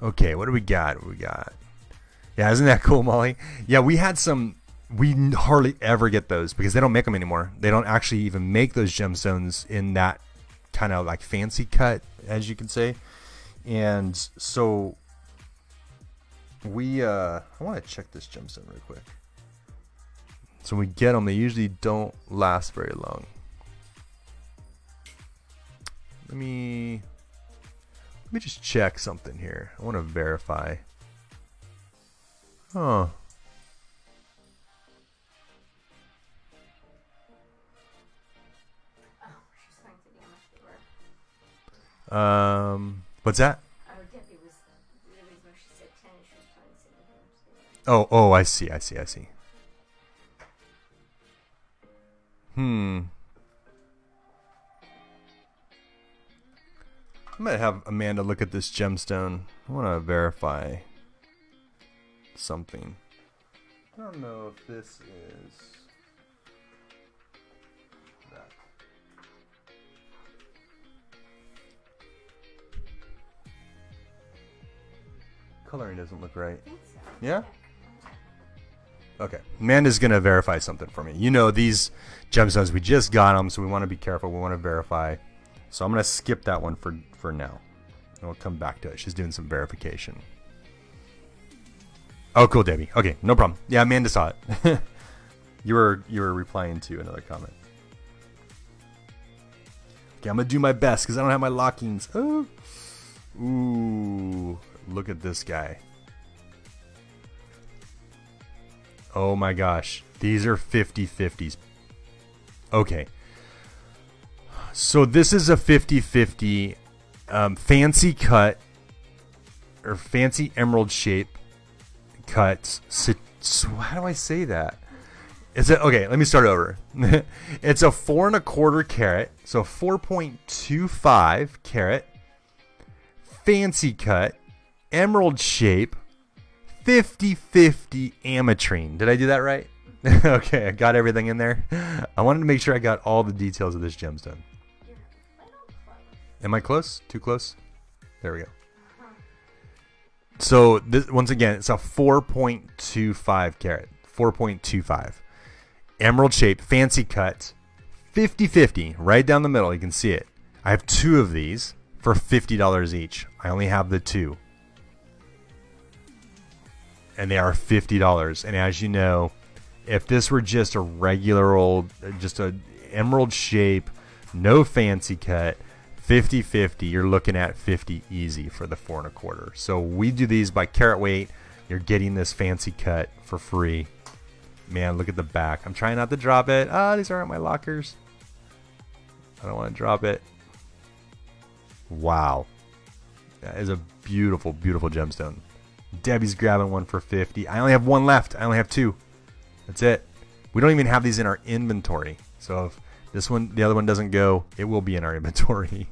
Okay, what do we got? What we got? Yeah, isn't that cool, Molly? Yeah, we had some. We hardly ever get those because they don't make them anymore. They don't actually even make those gemstones in that kind of like fancy cut, as you can say. And so we, uh, I want to check this gemstone real quick. So when we get them, they usually don't last very long. Let me let me just check something here. I want to verify. Huh. Oh, she's trying to see how much they were. Um, what's that? Oh, Debbie was the reason why she said 10 and she was telling Cindy how much they were. Oh, oh, I see, I see, I see. Hmm. I'm gonna have Amanda look at this gemstone. I want to verify something. I don't know if this is that. Coloring doesn't look right. So. Yeah? Okay, Amanda's gonna verify something for me. You know these gemstones, we just got them, so we want to be careful. We want to verify so I'm going to skip that one for, for now. And we'll come back to it. She's doing some verification. Oh, cool, Debbie. Okay, no problem. Yeah, Amanda saw it. you were you were replying to another comment. Okay, I'm gonna do my best because I don't have my lockings. Oh. Ooh, look at this guy. Oh my gosh. These are 50 50s. Okay. So this is a 50 50 um, fancy cut or fancy emerald shape cut. So, so how do I say that? Is it okay? Let me start over. it's a four and a quarter carat, so 4.25 carat, fancy cut, emerald shape, 50 50 ametrine. Did I do that right? okay, I got everything in there. I wanted to make sure I got all the details of this gemstone. Am I close? Too close? There we go. So this once again, it's a 4.25 carat. 4.25. Emerald shape, fancy cut, 50-50, right down the middle. You can see it. I have two of these for $50 each. I only have the two. And they are $50. And as you know, if this were just a regular old just a emerald shape, no fancy cut, 50 50 you're looking at 50 easy for the four and a quarter. So we do these by carat weight. You're getting this fancy cut for free. Man look at the back. I'm trying not to drop it. Ah these aren't my lockers. I don't want to drop it. Wow. That is a beautiful beautiful gemstone. Debbie's grabbing one for 50 i only have one left. I only have two. That's it. We don't even have these in our inventory. So if this one, the other one doesn't go. It will be in our inventory.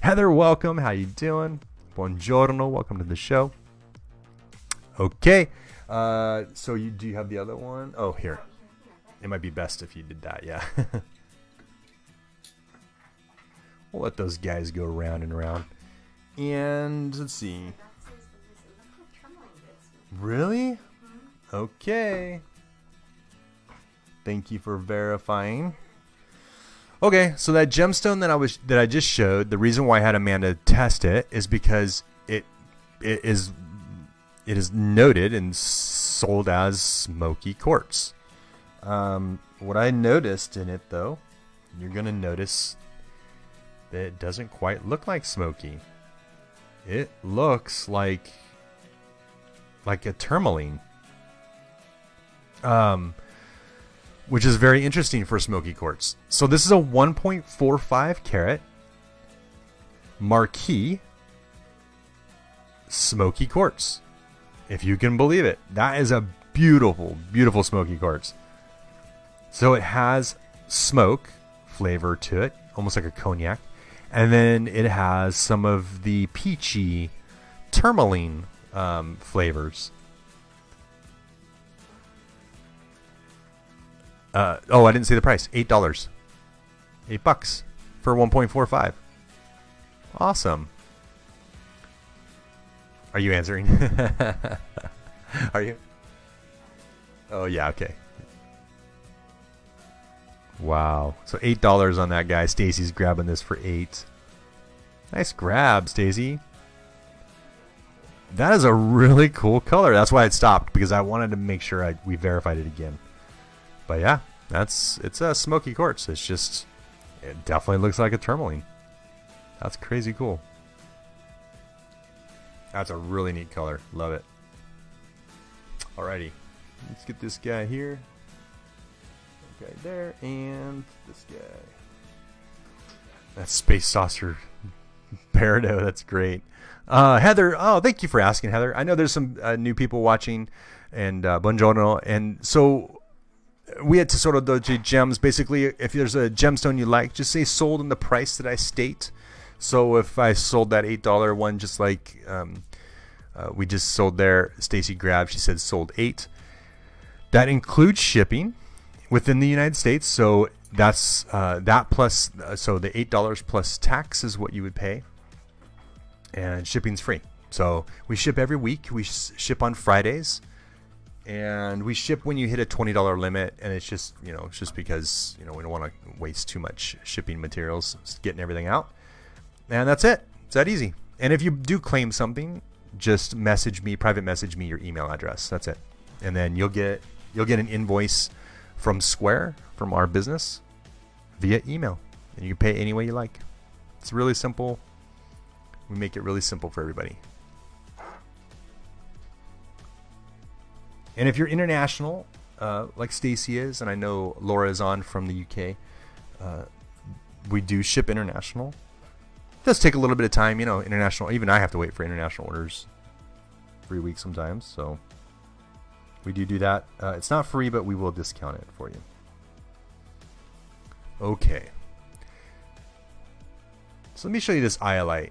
Heather, welcome. How you doing? Buongiorno. Welcome to the show. Okay. Uh, so you do you have the other one? Oh, here. It might be best if you did that. Yeah. we'll let those guys go round and round. And let's see. That's his, his, look how trembling it is. Really? Okay. Thank you for verifying. Okay, so that gemstone that I was that I just showed, the reason why I had Amanda test it is because it it is it is noted and sold as smoky quartz. Um, what I noticed in it though, you're gonna notice that it doesn't quite look like smoky. It looks like like a tourmaline. Um, which is very interesting for smoky quartz. So this is a 1.45 carat marquee smoky quartz. If you can believe it, that is a beautiful, beautiful smoky quartz. So it has smoke flavor to it, almost like a cognac, and then it has some of the peachy tourmaline um, flavors. Uh, oh, I didn't see the price. Eight dollars. Eight bucks for 1.45. Awesome. Are you answering? Are you? Oh yeah, okay. Wow. So eight dollars on that guy. Stacy's grabbing this for eight. Nice grab, Stacy. That is a really cool color. That's why it stopped because I wanted to make sure I, we verified it again. But yeah, that's it's a smoky quartz. It's just it definitely looks like a tourmaline. That's crazy cool. That's a really neat color. Love it. Alrighty, let's get this guy here. Okay, there, and this guy. That's Space Saucer Peridot. That's great. Uh, Heather, oh, thank you for asking, Heather. I know there's some uh, new people watching, and uh, buongiorno. And so we had to sort of doji gems. Basically, if there's a gemstone you like, just say sold in the price that I state. So if I sold that eight dollar one, just like um, uh, we just sold there, Stacy grabbed. She said sold eight. That includes shipping within the United States. So that's uh, that plus uh, so the eight dollars plus tax is what you would pay, and shipping's free. So we ship every week. We ship on Fridays, and we ship when you hit a twenty dollar limit. And it's just you know it's just because you know we don't want to waste too much shipping materials, getting everything out. And that's it. It's that easy. And if you do claim something, just message me, private message me your email address. That's it. And then you'll get you'll get an invoice from Square from our business via email, and you can pay any way you like. It's really simple. We make it really simple for everybody. And if you're international, uh, like Stacy is, and I know Laura is on from the UK, uh, we do ship international. It does take a little bit of time, you know. International, even I have to wait for international orders, three weeks sometimes. So we do do that. Uh, it's not free, but we will discount it for you. Okay. So let me show you this iolite.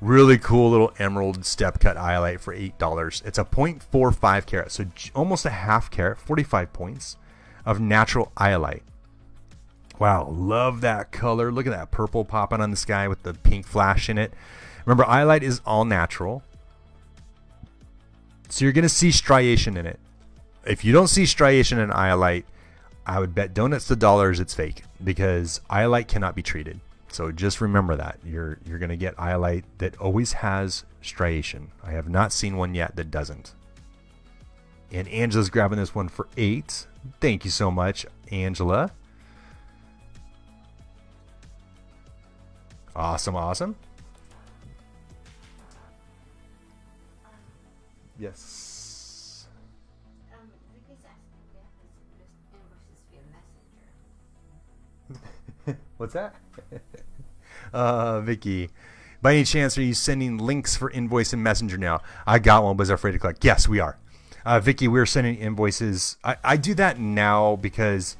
Really cool little emerald step cut iolite for $8. It's a 0.45 carat, so almost a half carat, 45 points of natural iolite. Wow, love that color. Look at that purple popping on the sky with the pink flash in it. Remember, iolite is all natural. So you're going to see striation in it. If you don't see striation in iolite, I would bet donuts to dollars it's fake because iolite cannot be treated. So just remember that. You're you're going to get iolite that always has striation. I have not seen one yet that doesn't. And Angela's grabbing this one for 8. Thank you so much, Angela. Awesome, awesome. Yes. Um, Vicky's asking if we have this invoices via messenger. What's that? uh, Vicky. By any chance, are you sending links for invoice and messenger now? I got one, but was afraid to click. Yes, we are. Uh, Vicky, we're sending invoices. I, I do that now because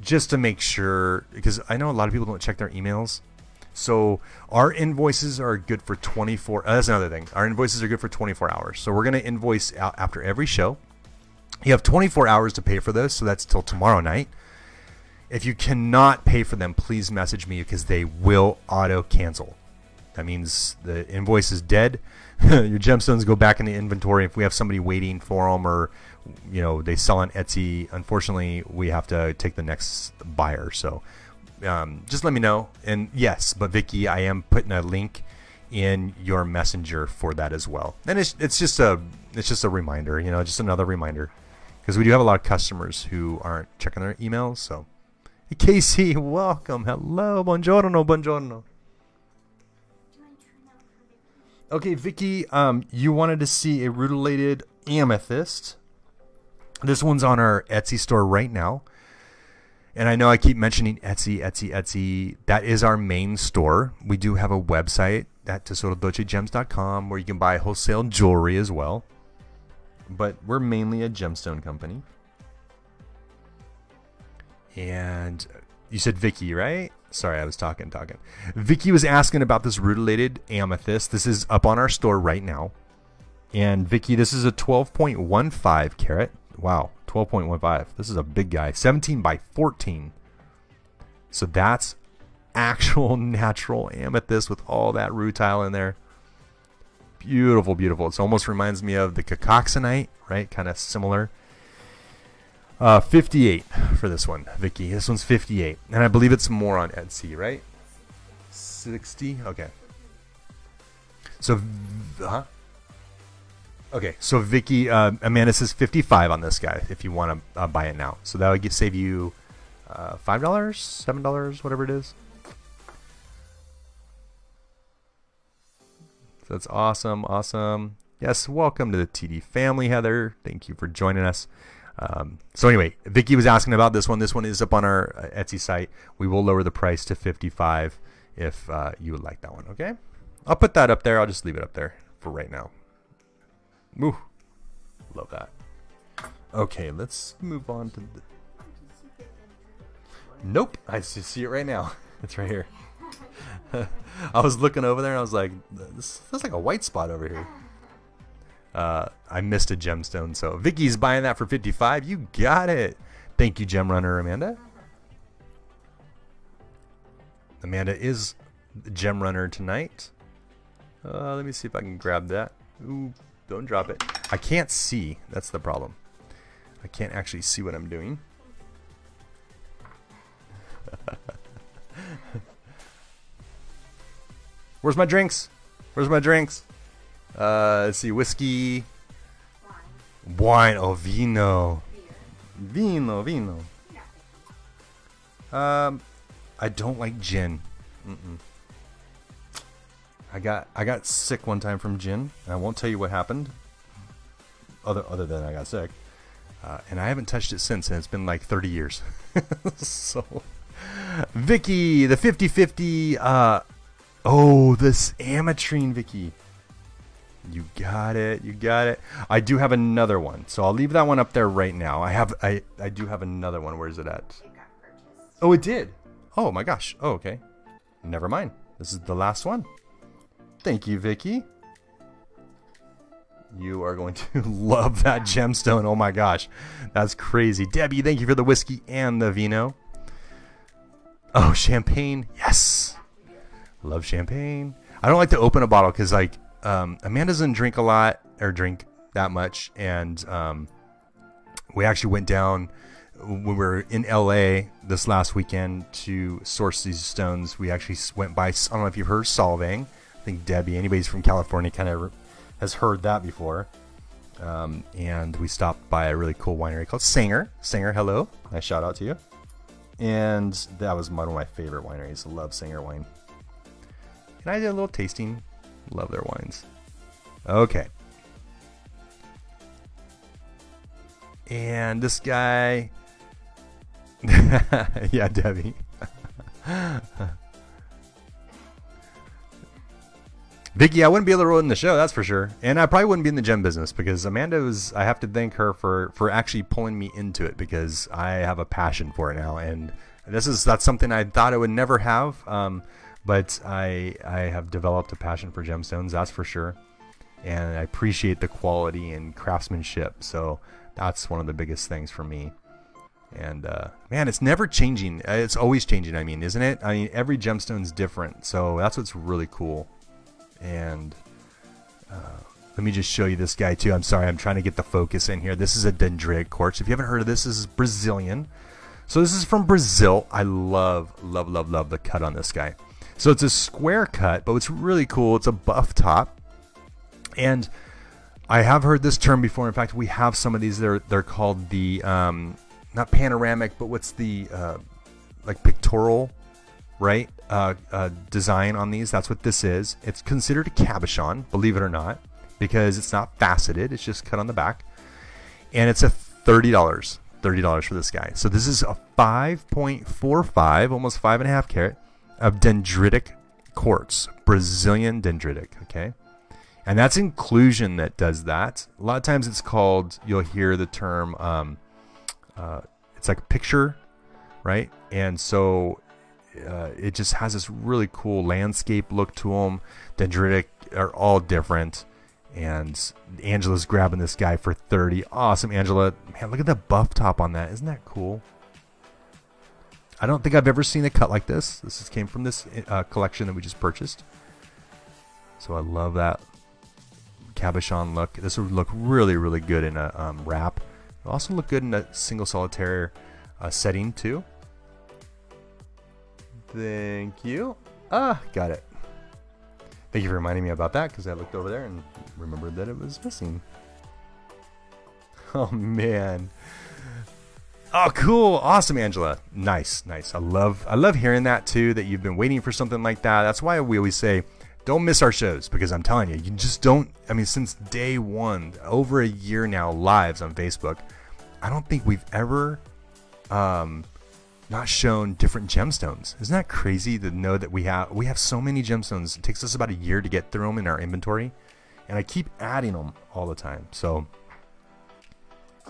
just to make sure, because I know a lot of people don't check their emails. So our invoices are good for 24. Uh, that's another thing. Our invoices are good for 24 hours. So we're going to invoice out after every show. You have 24 hours to pay for those, so that's till tomorrow night. If you cannot pay for them, please message me because they will auto cancel. That means the invoice is dead. Your gemstones go back in the inventory. If we have somebody waiting for them, or you know they sell on Etsy, unfortunately we have to take the next buyer. So um, just let me know. And yes, but Vicky, I am putting a link in your messenger for that as well. And it's it's just a it's just a reminder, you know, just another reminder because we do have a lot of customers who aren't checking their emails. So, Casey, welcome. Hello, buongiorno, buongiorno. Okay, Vicky, um, you wanted to see a rutilated amethyst. This one's on our Etsy store right now. And I know I keep mentioning Etsy, Etsy, Etsy. That is our main store. We do have a website at tesorodolcegems.com where you can buy wholesale jewelry as well. But we're mainly a gemstone company. And you said Vicky, right? Sorry, I was talking, talking. Vicky was asking about this rutilated amethyst. This is up on our store right now. And Vicky, this is a 12.15 carat. Wow, 12.15. This is a big guy. 17 by 14. So that's actual natural amethyst with all that rutile in there. Beautiful, beautiful. It almost reminds me of the cacoxenite, right? Kind of similar. Uh, 58 for this one, Vicky. This one's 58. And I believe it's more on Etsy, right? 60? Okay. So, huh? Okay, so Vicky, uh, Amanda says 55 on this guy if you want to uh, buy it now. So that would get, save you uh, $5, $7, whatever it is. So that's awesome, awesome. Yes, welcome to the TD family, Heather. Thank you for joining us. Um, so anyway, Vicky was asking about this one. This one is up on our uh, Etsy site. We will lower the price to 55 if uh, you would like that one. Okay, I'll put that up there. I'll just leave it up there for right now. Ooh, love that. Okay, let's move on to the. Nope, I just see it right now. It's right here. I was looking over there and I was like, this like a white spot over here. Uh, I missed a gemstone, so Vicky's buying that for 55. You got it. Thank you, Gem Runner Amanda. Amanda is Gem Runner tonight. Uh, let me see if I can grab that. Ooh, don't drop it. I can't see. That's the problem. I can't actually see what I'm doing. Where's my drinks? Where's my drinks? Uh, let's see, whiskey, Wine. oh vino, vino, vino. No. Um, I don't like gin. Mm-mm. I got I got sick one time from gin. And I won't tell you what happened. Other other than I got sick, uh, and I haven't touched it since, and it's been like 30 years. so, Vicky, the 50-50. Uh, oh, this ametrine, Vicky. You got it. You got it. I do have another one, so I'll leave that one up there right now. I have I I do have another one. Where is it at? It got. Oh, it did. Oh my gosh. Oh, okay. Never mind. This is the last one. Thank you, Vicky. You are going to love that gemstone. Oh my gosh. That's crazy. Debbie, thank you for the whiskey and the vino. Oh, champagne. Yes. Love champagne. I don't like to open a bottle because, like, um, Amanda doesn't drink a lot or drink that much. And um, we actually went down when we were in LA this last weekend to source these stones. We actually went by, I don't know if you've heard Solvang. I think Debbie, anybody's from California, kind of has heard that before. Um, and we stopped by a really cool winery called Sanger. Sanger, hello. Nice shout out to you. And that was one of my favorite wineries. I love Sanger wine. And I did a little tasting. Love their wines. Okay. And this guy. yeah, Debbie. Vicky, I wouldn't be able to run the show, that's for sure. And I probably wouldn't be in the gem business because Amanda was I have to thank her for for actually pulling me into it because I have a passion for it now and this is that's something I thought I would never have. Um, but I I have developed a passion for gemstones, that's for sure. And I appreciate the quality and craftsmanship. So that's one of the biggest things for me. And uh, man, it's never changing. Uh, It's always changing. I mean, isn't it? I mean, every gemstone's different. So that's what's really cool. And uh, let me just show you this guy too. I'm sorry, I'm trying to get the focus in here. This is a dendritic quartz. If you haven't heard of this, this is Brazilian. So this is from Brazil. I love, love, love, love the cut on this guy. So it's a square cut, but it's really cool. It's a buff top, and I have heard this term before. In fact, we have some of these. They're they're called the um, not panoramic, but what's the uh, like pictorial, right? Uh, uh, design on these. That's what this is. It's considered a cabochon, believe it or not, because it's not faceted. It's just cut on the back, and it's a thirty dollars. Thirty dollars for this guy. So this is a five point four five, almost five and a half carat of dendritic quartz, Brazilian dendritic. Okay, and that's inclusion that does that. A lot of times it's called. You'll hear the term. Um, uh, it's like a picture, right? And so uh, it just has this really cool landscape look to them. Dendritic are all different. And Angela's grabbing this guy for 30. Awesome, Angela. Man, look at the buff top on that. Isn't that cool? I don't think I've ever seen a cut like this. This is, came from this uh, collection that we just purchased. So I love that cabochon look. This would look really, really good in a um, wrap. It'll also look good in a single solitaire uh, setting too. Thank you. Ah, got it. Thank you for reminding me about that because I looked over there and remembered that it was missing. Oh man. Oh, cool! Awesome, Angela. Nice, nice. I love, I love hearing that too. That you've been waiting for something like that. That's why we always say, don't miss our shows because I'm telling you, you just don't. I mean, since day one, over a year now, lives on Facebook, I don't think we've ever um, not shown different gemstones. Isn't that crazy to know that we have we have so many gemstones? It takes us about a year to get through them in our inventory, and I keep adding them all the time. So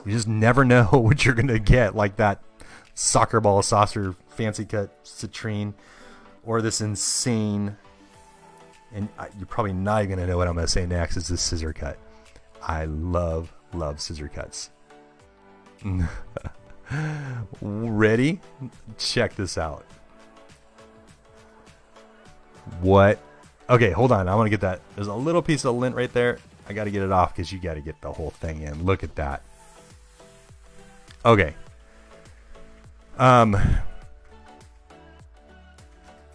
you just never know what you're gonna get, like that soccer ball saucer fancy cut citrine, or this insane. And I- you're probably not even gonna know what I'm gonna say next. Is this scissor cut? I love love scissor cuts. Ready? Check this out. What? Okay, hold on. I want to get that. There's a little piece of lint right there. I got to get it off because you got to get the whole thing in. Look at that. Okay. Um.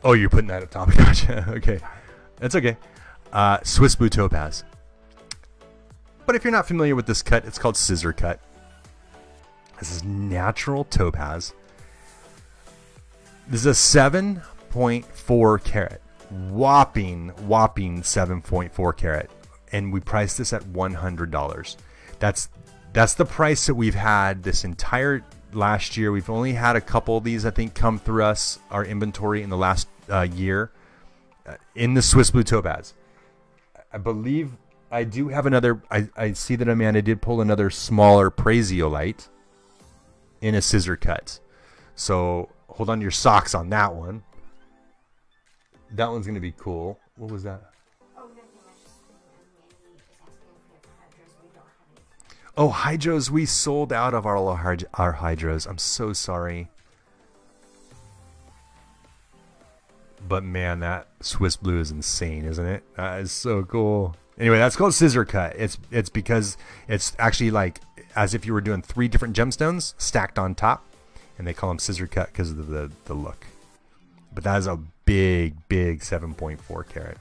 Oh, you're putting that up top. Gotcha. okay. That's okay. Uh, Swiss Blue Topaz. But if you're not familiar with this cut, it's called scissor cut. This is natural topaz. This is a 7.4 carat. Whopping, whopping 7.4 carat. And we priced this at $100. That's that's the price that we've had this entire last year. We've only had a couple of these, I think, come through us, our inventory in the last uh, year uh, in the Swiss Blue Topaz. I believe I do have another. I, I see that Amanda did pull another smaller Prasiolite in a scissor cut. So hold on to your socks on that one. That one's going to be cool. What was that? Oh, hydros. We sold out of our our hydros. I'm so sorry. But man, that Swiss blue is insane, isn't it? That is so cool. Anyway, that's called scissor cut. It's it's because it's actually like as if you were doing three different gemstones stacked on top, and they call them scissor cut because of the the look. But that is a big, big 7.4 carat.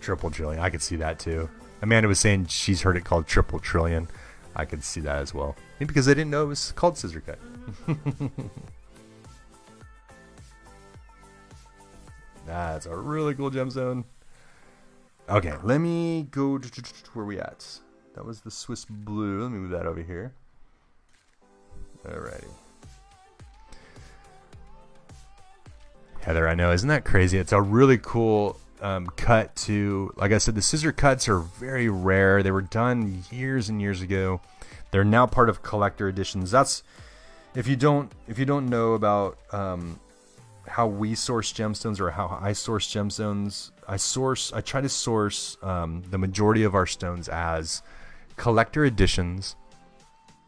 Triple trillion. I could see that too. Amanda was saying she's heard it called triple trillion. I could see that as well. Maybe because I didn't know it was called scissor cut. That's a really cool gemstone. Okay, let me go to where we at. That was the Swiss blue. Let me move that over here. Alrighty. Heather, I know, isn't that crazy? It's a really cool um, cut to, like I said, the scissor cuts are very rare. They were done years and years ago. They're now part of collector editions. That's if you don't if you don't know about um, how we source gemstones or how I source gemstones. I source, I try to source um, the majority of our stones as collector editions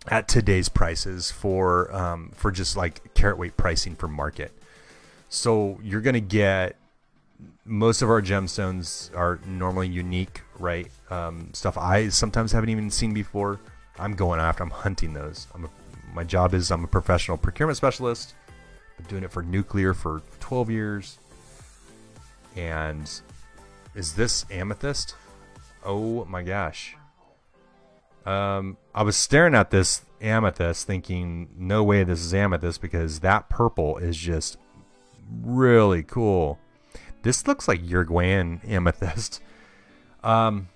at today's prices for um, for just like carat weight pricing for market. So you're gonna get most of our gemstones are normally unique, right? Um, stuff I sometimes haven't even seen before. I'm going after. I'm hunting those. I'm a, my job is I'm a professional procurement specialist. Been doing it for nuclear for 12 years. And is this amethyst? Oh my gosh. Um, I was staring at this amethyst thinking, no way this is amethyst because that purple is just really cool. This looks like Uruguayan amethyst. Um,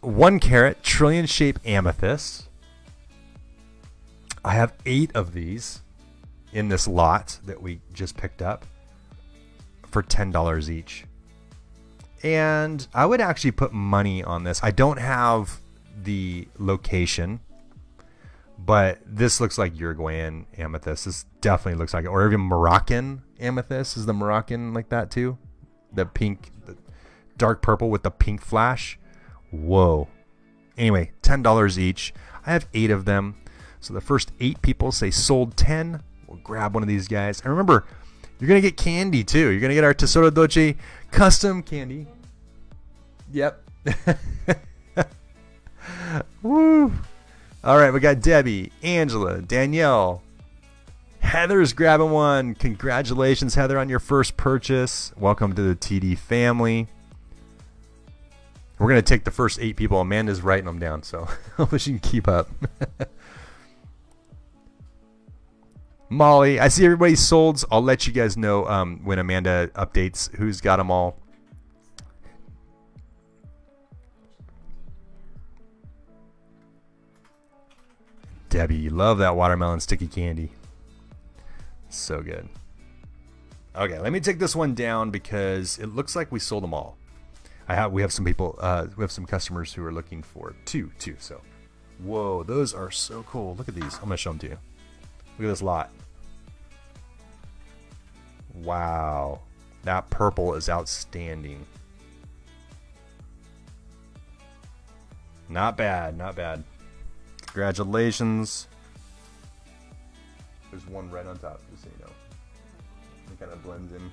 one carat, trillion shape amethyst. I have eight of these in this lot that we just picked up for $10 each. And I would actually put money on this. I don't have the location, but this looks like Uruguayan amethyst. This definitely looks like it. Or even Moroccan amethyst. Is the Moroccan like that too? The pink, the dark purple with the pink flash. Whoa. Anyway, $10 each. I have eight of them. So the first eight people say sold 10 We'll grab one of these guys. And remember, you're going to get candy too. You're going to get our Tesoro Dolce custom candy. Yep. Woo. All right, we got Debbie, Angela, Danielle. Heather's grabbing one. Congratulations, Heather, on your first purchase. Welcome to the TD family. We're going to take the first eight people. Amanda's writing them down, so hope she can keep up. Molly, I see everybody sold. I'll let you guys know um, when Amanda updates who's got them all. Debbie, you love that watermelon sticky candy. So good. Okay, let me take this one down because it looks like we sold them all. I have we have some people uh, we have some customers who are looking for two two. So, whoa, those are so cool. Look at these. I'm gonna show them to you. Look at this lot. Wow. That purple is outstanding. Not bad, not bad. Congratulations. There's one red on top, kind of blends in.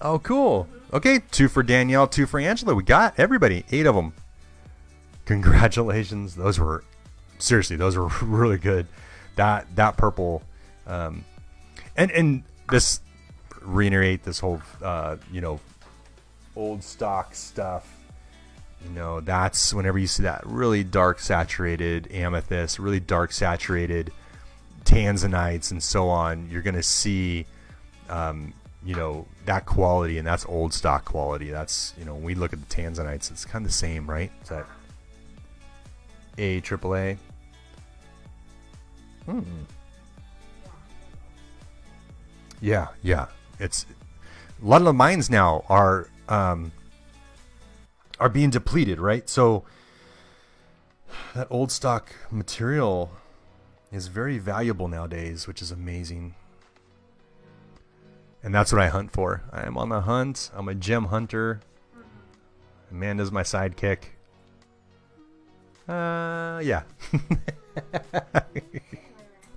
Oh, cool. Okay, two for Danielle, two for Angela. We got everybody, eight of them. Congratulations. Those were seriously, those were really good. That that purple, um, and and this reiterate this whole uh, you know old stock stuff you know, that's whenever you see that really dark saturated amethyst, really dark saturated tanzanites, and so on. You're gonna see. Um, you know that quality and that's old stock quality that's you know when we look at the tanzanites it's kind of the same right is that a triple a hmm. yeah yeah it's a lot of the mines now are um are being depleted right so that old stock material is very valuable nowadays which is amazing and that's what I hunt for. I am on the hunt. I'm a gem hunter. Amanda's my sidekick. Uh, yeah.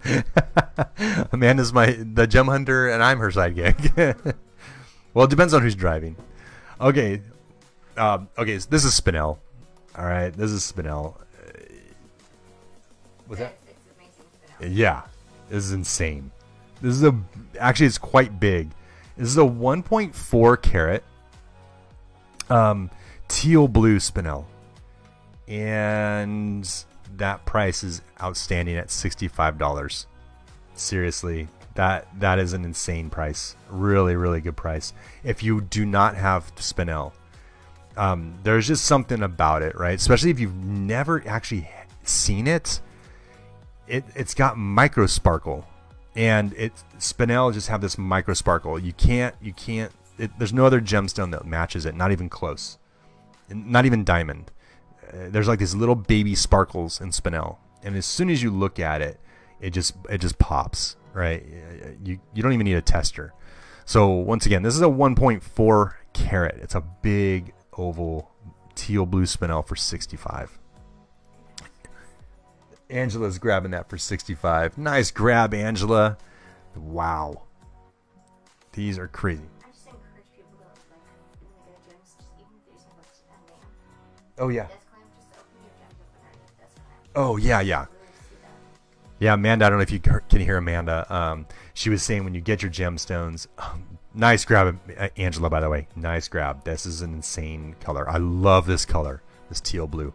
Amanda's my the gem hunter, and I'm her sidekick. well, it depends on who's driving. Okay, um, okay. So this is Spinel. All right, this is Spinel. What's that? It's, it's amazing to know. Yeah, this is insane. This is a actually it's quite big. This is a 1.4 carat um, teal blue spinel, and that price is outstanding at sixty-five dollars. Seriously, that that is an insane price. Really, really good price. If you do not have spinel, um, there's just something about it, right? Especially if you've never actually seen it. It it's got micro sparkle and it spinel just have this micro sparkle. You can't you can't. It, there's no other gemstone that matches it. Not even close. Not even diamond. Uh, there's like these little baby sparkles in spinel, and as soon as you look at it, it just it just pops. Right? You you don't even need a tester. So once again, this is a 1.4 carat. It's a big oval teal blue spinel for 65. Angela's grabbing that for 65. Nice grab, Angela. Wow. These are crazy. I just encourage people to like when they get a gems, just even if they just have like Oh yeah. desk lamp, just open your gems up underneath the desk lamp. Oh yeah, yeah. Really see that. Yeah, Amanda, I don't know if you can hear Amanda. Um, she was saying when you get your gemstones, um, nice grab, uh, Angela, by the way. Nice grab. This is an insane color. I love this color, this teal blue.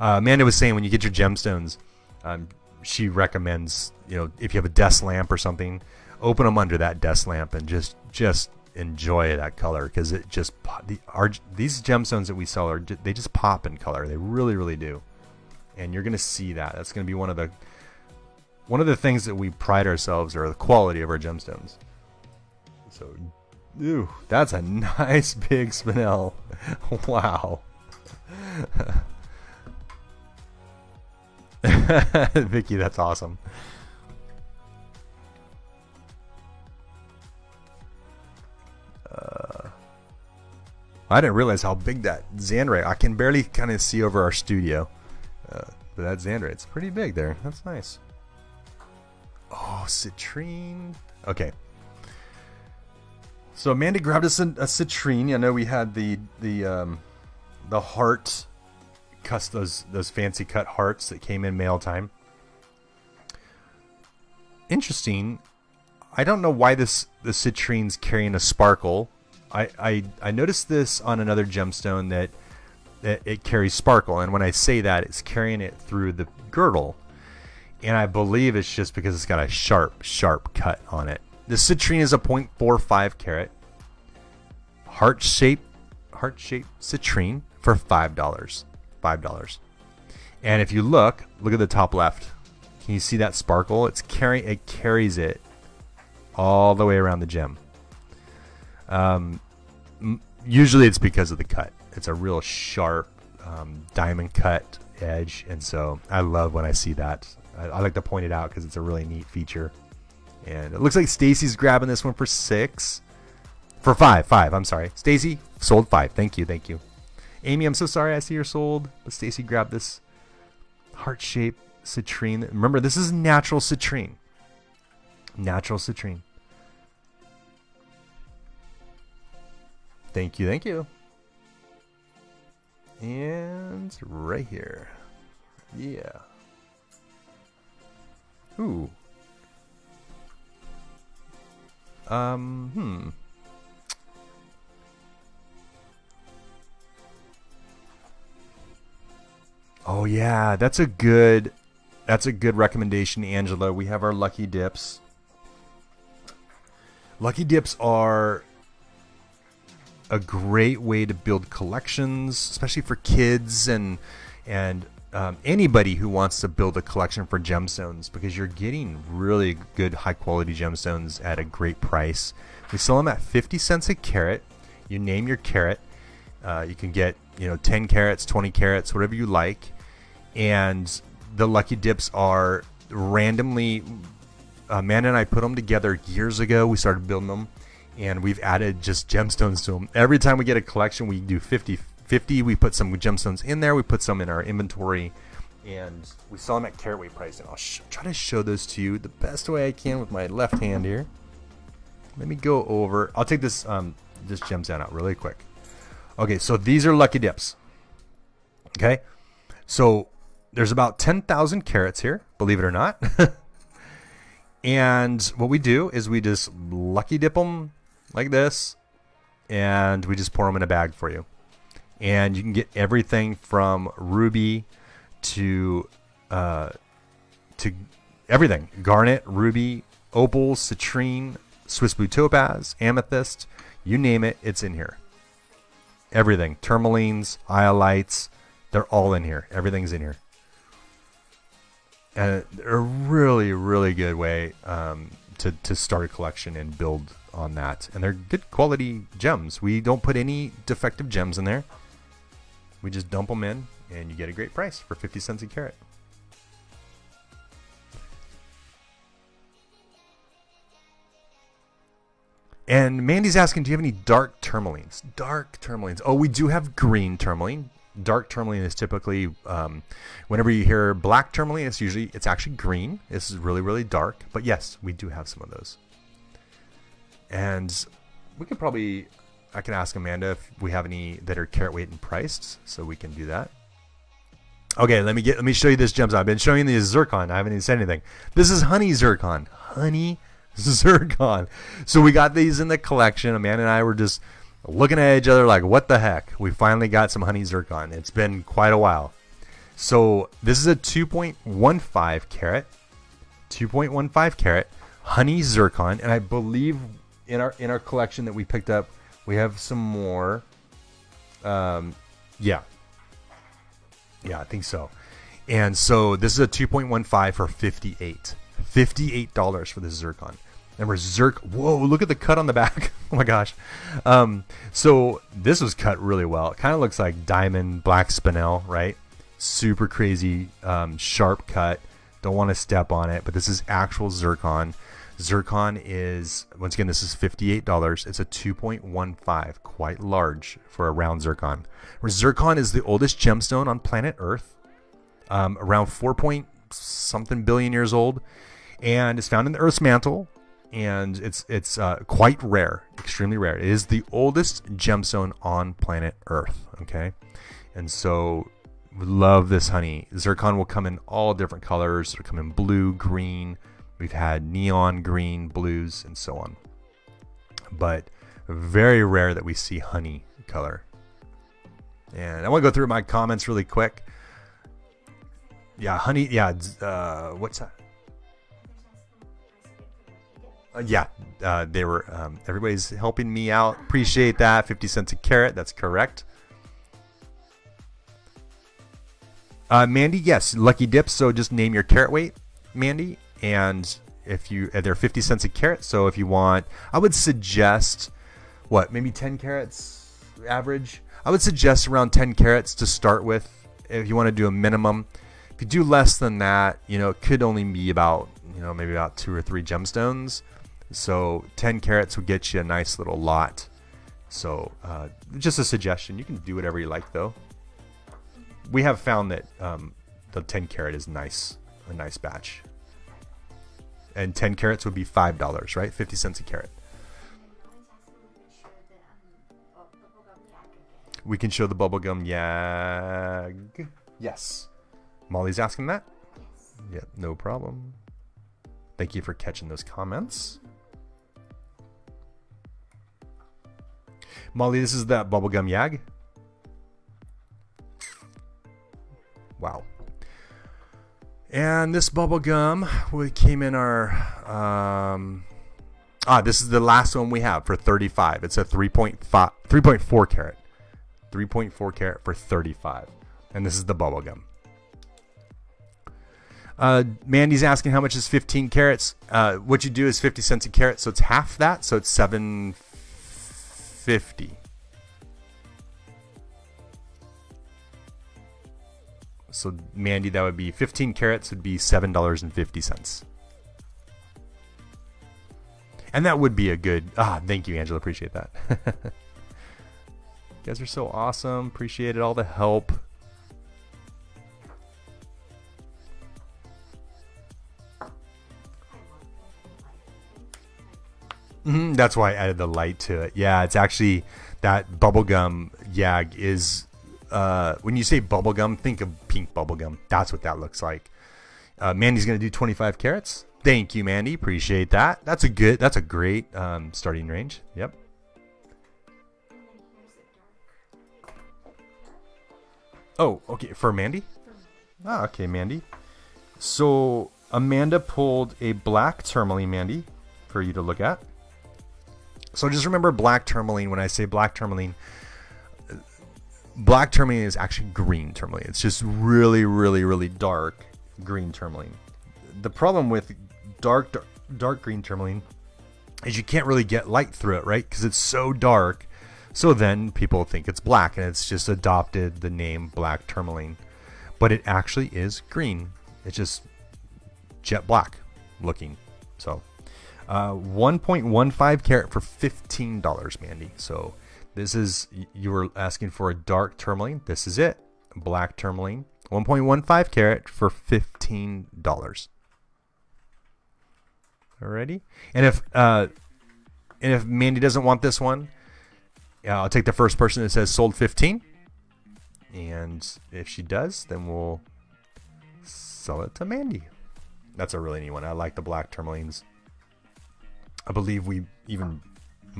Uh, Amanda was saying when you get your gemstones, um, she recommends, you know, if you have a desk lamp or something, open them under that desk lamp and just just enjoy that color because it just the our, these gemstones that we sell are they just pop in color. They really really do, and you're gonna see that. That's gonna be one of the one of the things that we pride ourselves are the quality of our gemstones. So, ooh, that's a nice big spinel. wow. Vicky, that's awesome. Uh, I didn't realize how big that Xandrite. I can barely kind of see over our studio, uh, but that Xandrite's pretty big there. That's nice. Oh, citrine. Okay. So Amanda grabbed us a, a citrine. I know we had the the um, the heart, cuss those those fancy cut hearts that came in mail time. Interesting. I don't know why this the citrine's carrying a sparkle. I, I I noticed this on another gemstone that that it carries sparkle, and when I say that, it's carrying it through the girdle, and I believe it's just because it's got a sharp sharp cut on it. The citrine is a 0.45 carat heart shaped heart shaped citrine for five dollars. Five dollars. And if you look, look at the top left. Can you see that sparkle? It's carry it carries it all the way around the gem. Um, usually it's because of the cut. It's a real sharp um, diamond cut edge, and so I love when I see that. I, I like to point it out because it's a really neat feature. And it looks like Stacy's grabbing this one for six, for five, five. I'm sorry, Stacy sold five. Thank you, thank you. Amy, I'm so sorry. I see you're sold, but Stacy grabbed this heart-shaped citrine. Remember, this is natural citrine. Natural citrine. Thank you, thank you. And right here. Yeah. Ooh. Um, hmm. Oh yeah, that's a good that's a good recommendation, Angela. We have our lucky dips. Lucky dips are a great way to build collections, especially for kids and and um, anybody who wants to build a collection for gemstones because you're getting really good high quality gemstones at a great price. We sell them at 50 cents a carat. You name your carat. Uh, you can get you know 10 carats, 20 carats, whatever you like. And the lucky dips are randomly. Amanda and I put them together years ago. We started building them, and we've added just gemstones to them. Every time we get a collection, we do 50 50. We put some gemstones in there. We put some in our inventory, and we sell them at carat weight pricing. I'll try to show those to you the best way I can with my left hand here. Let me go over. I'll take this um, this gemstone out really quick. Okay, so these are lucky dips. Okay, so there's about 10,000 carats here, believe it or not. and what we do is we just lucky dip them like this, and we just pour them in a bag for you and you can get everything from ruby to uh, to everything garnet, ruby, opal, citrine, Swiss blue topaz, amethyst, you name it, it's in here. Everything, tourmalines, iolites, they're all in here. Everything's in here. And a really, really good way um, to, to start a collection and build on that. And they're good quality gems. We don't put any defective gems in there. We just dump them in, and you get a great price for 50 cents a carat. And Mandy's asking, do you have any dark tourmalines? Dark tourmalines. Oh, we do have green tourmaline. Dark tourmaline is typically, um, whenever you hear black tourmaline, it's usually, it's actually green. This is really, really dark. But yes, we do have some of those. And we could probably I can ask Amanda if we have any that are carat weight and priced, so we can do that. Okay, let me get let me show you this gems. I've been showing you the zircon. I haven't even said anything. This is honey zircon. Honey zircon. So we got these in the collection. Amanda and I were just looking at each other like, what the heck? We finally got some honey zircon. It's been quite a while. So this is a 2.15 carat, 2.15 carat honey zircon, and I believe in our in our collection that we picked up we have some more. Um, yeah. Yeah, I think so. And so this is a 2.15 for 58. $58 for this zircon. Remember zirc whoa, look at the cut on the back. oh my gosh. Um, so this was cut really well. It kind of looks like diamond black spinel, right? Super crazy um, sharp cut. Don't want to step on it, but this is actual zircon. Zircon is, once again, this is $58. It's a 2.15, quite large for a round zircon. Zircon is the oldest gemstone on planet Earth, um, around 4 point something billion years old, and it's found in the Earth's mantle, and it's it's uh, quite rare, extremely rare. It is the oldest gemstone on planet Earth. Okay, and so we love this honey. Zircon will come in all different colors. It'll come in blue, green, We've had neon green, blues, and so on. But very rare that we see honey color. And I want to go through my comments really quick. Yeah, honey. Yeah, uh, what's that? Uh, yeah, uh, they were. Um, everybody's helping me out. Appreciate that. Fifty cents a carat. That's correct. Uh, Mandy, yes, lucky dips. So just name your carrot weight, Mandy, and if you they're 50 cents a carat so if you want i would suggest what maybe 10 carats average? I would suggest around 10 carats to start with if you want to do a minimum. If you do less than that you know it could only be about you know maybe about two or three gemstones. So 10 carats would get you a nice little lot. So uh, just a suggestion. You can do whatever you like though. We have found that um, the 10 carat is nice a nice batch and 10 carats would be $5, right? 50 cents a carat. Always have to make sure that of the We can show the bubblegum yag. Yes. Molly's asking that? Yes. Yep, no problem. Thank you for catching those comments. Molly, this is that bubblegum yag. Wow. And this bubblegum we came in our um ah this is the last one we have for 35. It's a 3.5 3.4 carat. 3.4 carat for 35. And this is the bubblegum. Uh, Mandy's asking how much is 15 carats. Uh, what you do is 50 cents a carat, so it's half that, so it's 750. So Mandy, that would be 15 carats would be seven dollars and that would be a good ah. Thank you, Angela. Appreciate that. you guys are so awesome. Appreciated all the help. hmm that's why I added the light to it. Yeah, it's actually that bubblegum yag is uh, when you say bubblegum, think of pink bubblegum. That's what that looks like. Uh, Mandy's gonna do 25 carats. Thank you, Mandy. Appreciate that. That's a good. That's a great um, starting range. Yep. Oh, okay. For Mandy. Ah, okay, Mandy. So Amanda pulled a black tourmaline, Mandy, for you to look at. So just remember black tourmaline. When I say black tourmaline, black tourmaline is actually green tourmaline. It's just really, really, really dark green tourmaline. The problem with dark, dark, dark green tourmaline is you can't really get light through it, right? Because it's so dark. So then people think it's black, and it's just adopted the name black tourmaline but it actually is green. It's just jet black looking. So, uh, 1.15 carat for $15, Mandy. So, this is, you were asking for a dark tourmaline. This is it. Black tourmaline. 1.15 carat for $15. Alrighty. And if, uh, and if Mandy doesn't want this one, I'll take the first person that says sold 15. And if she does, then we'll sell it to Mandy. That's a really neat one. I like the black tourmalines. I believe we even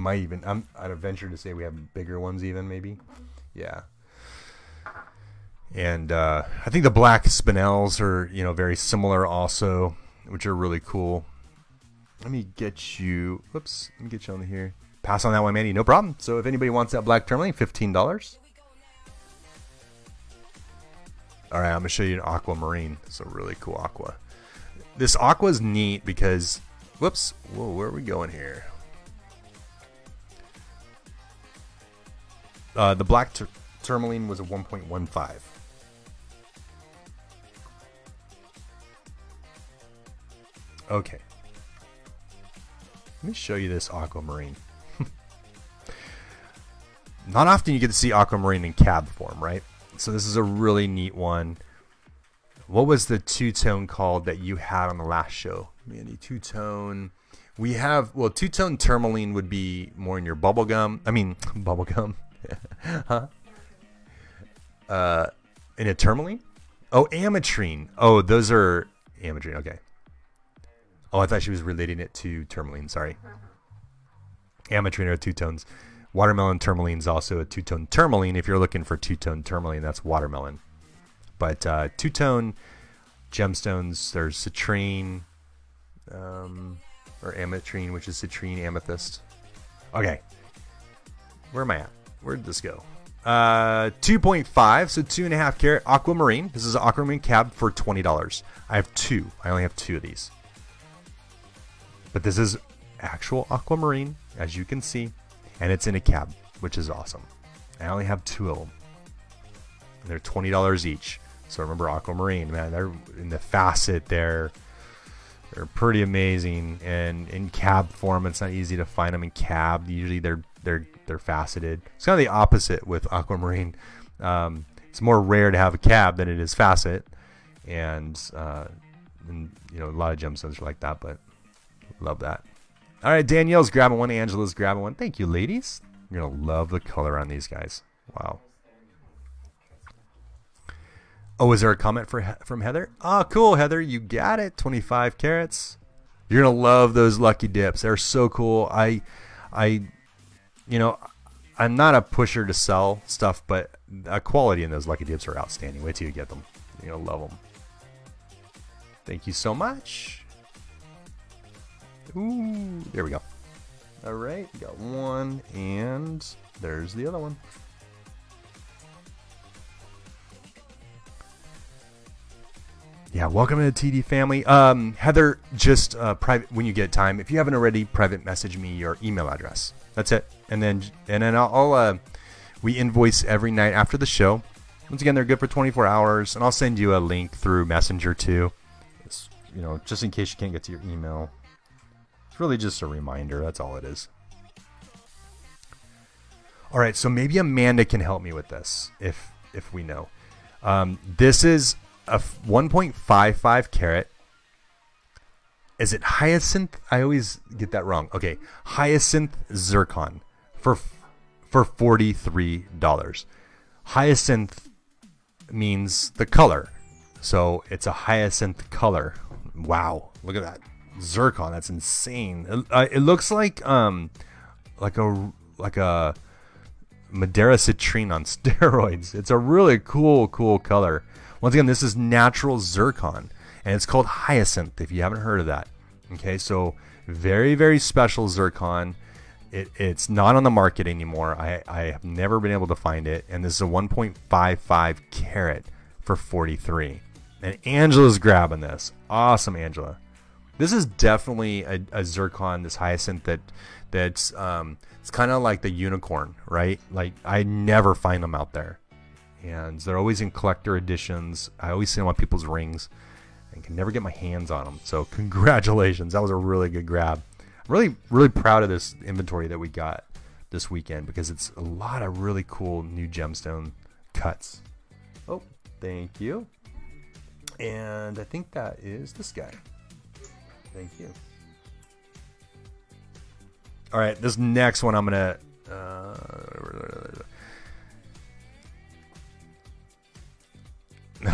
might even I'm, I'd venture to say we have bigger ones even maybe. Yeah. And uh, I think the black spinels are you know very similar also, which are really cool. Let me get you. Whoops. Let me get you on the here. Pass on that one, Mandy. No problem. So if anybody wants that black tourmaline, fifteen dollars. All right, I'm gonna show you an aquamarine. It's a really cool aqua. This aqua is neat because, whoops, whoa, where are we going here? Uh, the black tur- tourmaline was a 1.15. Okay. Let me show you this aquamarine. Not often you get to see aquamarine in cab form, right? So this is a really neat one. What was the two tone called that you had on the last show? Mandy, two tone. We have well, two tone tourmaline would be more in your bubblegum. I mean bubblegum. huh? Uh in a tourmaline? Oh, ametrine. Oh, those are ametrine, okay. Oh, I thought she was relating it to tourmaline, sorry. Ametrine are two tones. Watermelon tourmaline is also a two tone tourmaline. If you're looking for two tone tourmaline, that's watermelon. But uh, two tone gemstones, there's citrine, um, or ametrine, which is citrine amethyst. Okay. Where am I at? Where did this go? Uh, 2.5, so two and a half carat aquamarine. This is an aquamarine cab for $20. I have two. I only have two of these. But this is actual aquamarine, as you can see and it's in a cab, which is awesome. I only have two of them. And they're twenty dollars each. So remember Aquamarine, man, they're in the facet. They're they're pretty amazing, and in cab form, it's not easy to find them in cab. Usually they're they're they're faceted. It's kind of the opposite with Aquamarine. Um, it's more rare to have a cab than it is facet, and uh, and you know a lot of gemstones are like that, but love that. All right, Danielle's grabbing one. Angela's grabbing one. Thank you, ladies. You're gonna love the color on these guys. Wow. Oh, is there a comment for from Heather? Oh, cool, Heather. You got it. 25 carats. You're gonna love those lucky dips. They're so cool. I, I, you know, I'm not a pusher to sell stuff, but the quality in those lucky dips are outstanding. Wait till you get them. You're gonna love them. Thank you so much. Ooh, there we go. All right, got one, and there's the other one. Yeah, welcome to the TD family. Um, Heather, just uh, private when you get time. If you haven't already, private message me your email address. That's it, and then and then I'll, I'll uh, we invoice every night after the show. Once again, they're good for 24 hours, and I'll send you a link through Messenger too. It's, you know, just in case you can't get to your email. It's really just a reminder. That's all it is. All right, so maybe Amanda can help me with this if if we know. Um, this is a 1.55 carat. Is it hyacinth? I always get that wrong. Okay, hyacinth zircon for for forty three dollars. Hyacinth means the color, so it's a hyacinth color. Wow, look at that zircon. That's insane. It, uh, it looks like um like a like a Madeira citrine on steroids. It's a really cool, cool color. Once again, this is natural zircon, and it's called hyacinth. If you haven't heard of that, okay, so very, very special zircon. It, it's not on the market anymore. I, I have never been able to find it, and this is a 1.55 carat for 43. And Angela's grabbing this. Awesome, Angela. This is definitely a, a zircon, this hyacinth that that's um, it's kind of like the unicorn, right? Like I never find them out there, and they're always in collector editions. I always see them on people's rings, and can never get my hands on them. So congratulations, that was a really good grab. I'm really really proud of this inventory that we got this weekend because it's a lot of really cool new gemstone cuts. Oh, thank you. And I think that is this guy. Thank you. All right, this next one I'm gonna. Uh,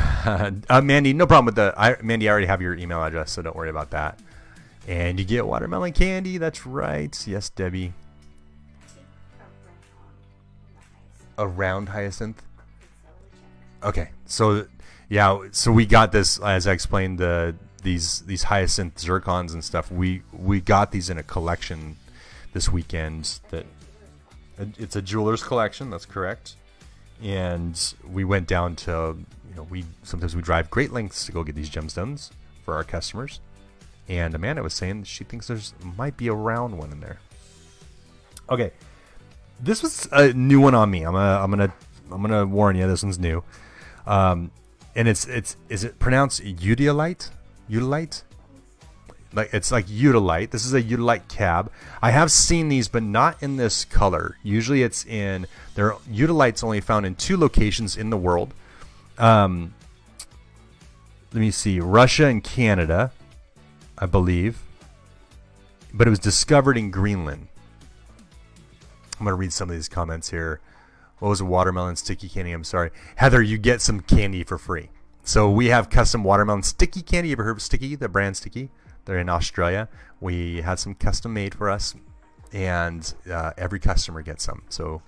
uh, Mandy, no problem with the. I, Mandy, I already have your email address, so don't worry about that. And you get watermelon candy. That's right. Yes, Debbie. Around hyacinth. Okay, so yeah, so we got this as I explained the these these hyacinth zircons and stuff. We we got these in a collection this weekend. That it's a jeweler's collection. That's correct. And we went down to know we sometimes we drive great lengths to go get these gemstones for our customers. And Amanda was saying she thinks there's might be a round one in there. Okay, this was a new one on me. I'm gonna I'm gonna I'm gonna warn you. This one's new. Um, and it's it's is it pronounced Utilite? Utilite? Like it's like Utilite. This is a Utilite cab. I have seen these, but not in this color. Usually, it's in there. Utilites only found in two locations in the world. Um, let me see, Russia and Canada, I believe. But it was discovered in Greenland. I'm gonna read some of these comments here. What was a watermelon sticky candy? I'm sorry, Heather. You get some candy for free. So we have custom watermelon sticky candy. You ever heard of Sticky? The brand Sticky. They're in Australia. We had some custom made for us, and uh, every customer gets some. So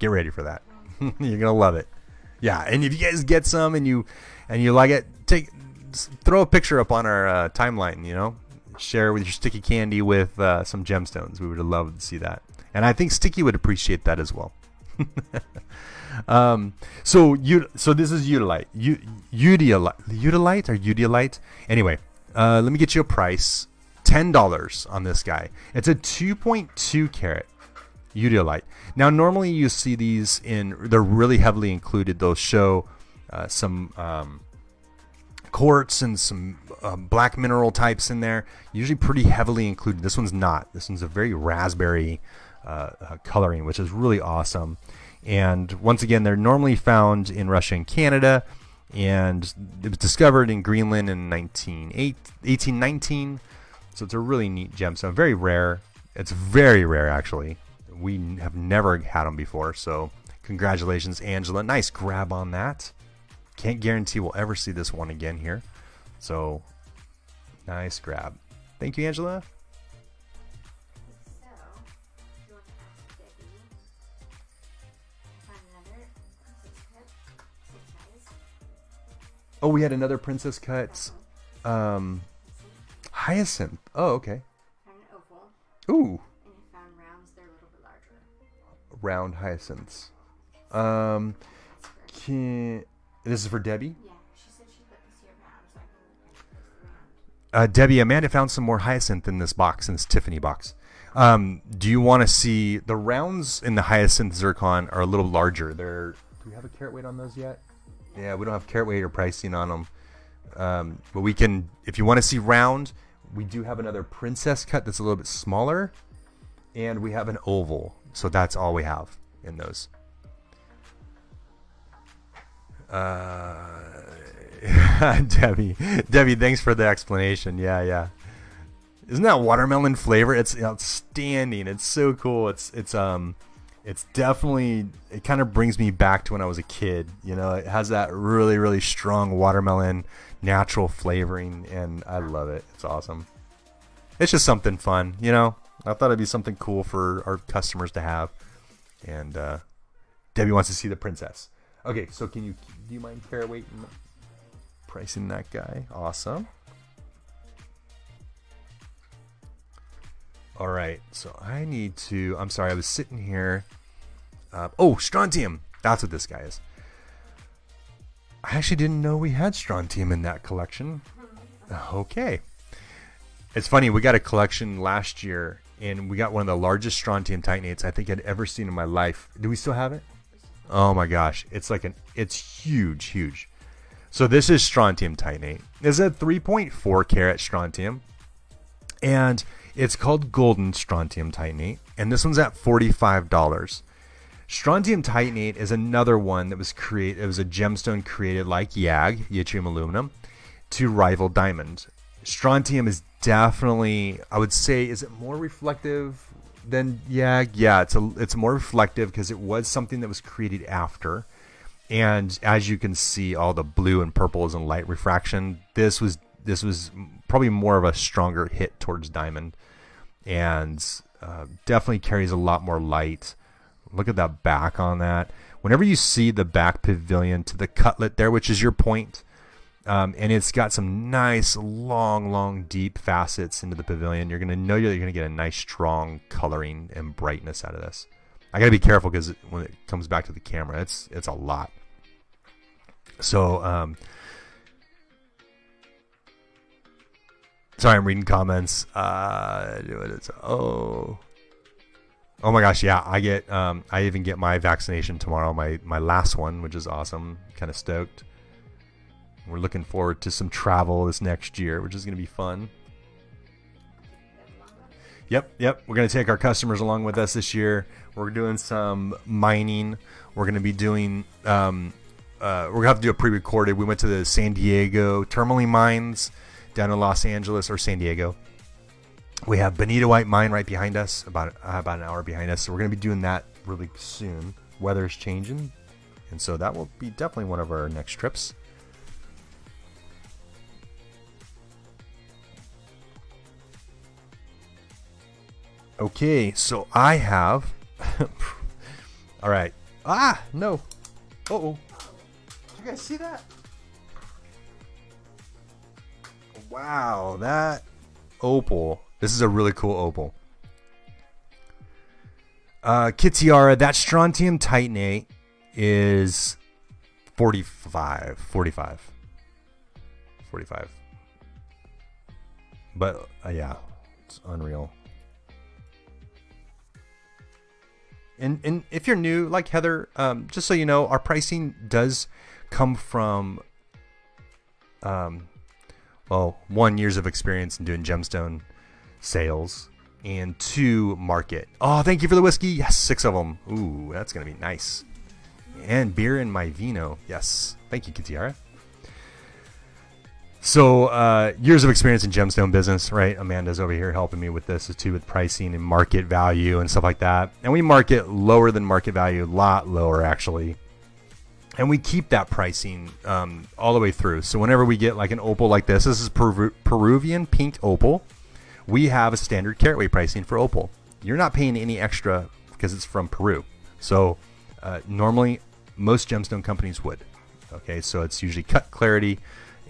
get ready for that. You're gonna love it. Yeah, and if you guys get some and you and you like it, take throw a picture up on our uh, timeline. You know, share with your sticky candy with uh, some gemstones. We would love to see that, and I think Sticky would appreciate that as well. um, so you so this is Utilite, U, Utilite, Utilite or Utilite. Anyway, uh, let me get you a price. Ten dollars on this guy. It's a 2.2 carat Utilite. Now, normally you see these in they're really heavily included. They'll show uh, some um, quartz and some uh, black mineral types in there. Usually pretty heavily included. This one's not. This one's a very raspberry uh, uh, coloring, which is really awesome. And once again, they're normally found in Russia and Canada. And it was discovered in Greenland in 19, 1819. So it's a really neat gemstone. Very rare. It's very rare, actually. We have never had them before. So congratulations, Angela. Nice grab on that. Can't guarantee we'll ever see this one again here. So, nice grab. Thank you, Angela. So, if you want to ask Debbie, I found another princess cut, same size. Oh, we had another princess cut um, hyacinth. Oh, okay. Found an oval, Ooh, round hyacinths. Um, can this is for Debbie? yeah, she said she put this year round, so I can put. Uh, Debbie, Amanda found some more hyacinth in this box, in this Tiffany box. Um, do you want to see the rounds in the hyacinth zircon are a little larger? They're. Do we have a carat weight on those yet? Yeah, we don't have carat weight or pricing on them. Um, but we can, if you want to see round, we do have another princess cut that's a little bit smaller, and we have an oval. So that's all we have in those. Uh, Debbie, Debbie, thanks for the explanation. Yeah, yeah. Isn't that watermelon flavor? It's outstanding. It's so cool. It's it's um it's definitely it kind of brings me back to when I was a kid. You know, it has that really really strong watermelon natural flavoring and I love it. It's awesome. It's just something fun, you know. I thought it'd be something cool for our customers to have. And uh Debbie wants to see the princess. Okay, so can you do you mind carat weight pricing that guy? Awesome. All right, so I need to. I'm sorry, I was sitting here. Uh, oh, strontium. That's what this guy is. I actually didn't know we had strontium in that collection. Okay. It's funny, we got a collection last year, and we got one of the largest strontium titanates I think I'd ever seen in my life. Do we still have it? Oh my gosh, it's like an, it's huge, huge. So this is strontium titanate. It's a 3.4 carat strontium, and it's called golden strontium titanate, and this one's at $45. Strontium titanate is another one that was created. It was a gemstone created like YAG, yttrium aluminum, to rival diamond. Strontium is definitely, I would say, is it more reflective than yeah Yeah, it's a, it's more reflective because it was something that was created after. And as you can see, all the blue and purples and light refraction. This was this was probably more of a stronger hit towards diamond, and uh, definitely carries a lot more light. Look at that back on that. Whenever you see the back pavilion to the culet there, which is your point, um, and it's got some nice long, long, deep facets into the pavilion, you're gonna know you're gonna get a nice, strong coloring and brightness out of this. I gotta be careful because when it comes back to the camera, it's it's a lot. So, um, sorry, I'm reading comments. Uh, oh, oh my gosh, yeah, I get, um, I even get my vaccination tomorrow, my my last one, which is awesome. Kind of stoked. We're looking forward to some travel this next year, which is gonna be fun. Yep, yep. We're going to take our customers along with us this year. We're doing some mining. We're going to be doing. Um, uh, we're going to have to do a pre-recorded. We went to the San Diego Tourmaline mines down in Los Angeles or San Diego. We have Bonita White Mine right behind us, about uh, about an hour behind us. So we're going to be doing that really soon. Weather's changing, and so that will be definitely one of our next trips. Okay, so I have. All right. Ah, no. Uh oh. Did you guys see that? Wow, that opal. This is a really cool opal. Uh, Kitiara, that strontium titanate is 45. 45. 45. But, uh, yeah, it's unreal. And, and if you're new, like Heather, um, just so you know, our pricing does come from, um, well, one years of experience in doing gemstone sales, and two market. Oh, thank you for the whiskey. Yes, six of them. Ooh, that's gonna be nice. And beer in my vino. Yes, thank you, Kitiara. So uh, years of experience in gemstone business, right? Amanda's over here helping me with this too, with pricing and market value and stuff like that. And we market lower than market value, a lot lower actually. and we keep that pricing um, all the way through. So whenever we get like an opal like this, this is Peru- Peruvian pink opal. We have a standard carat weight pricing for opal. You're not paying any extra because it's from Peru. So uh, normally, most gemstone companies would. Okay, so it's usually cut clarity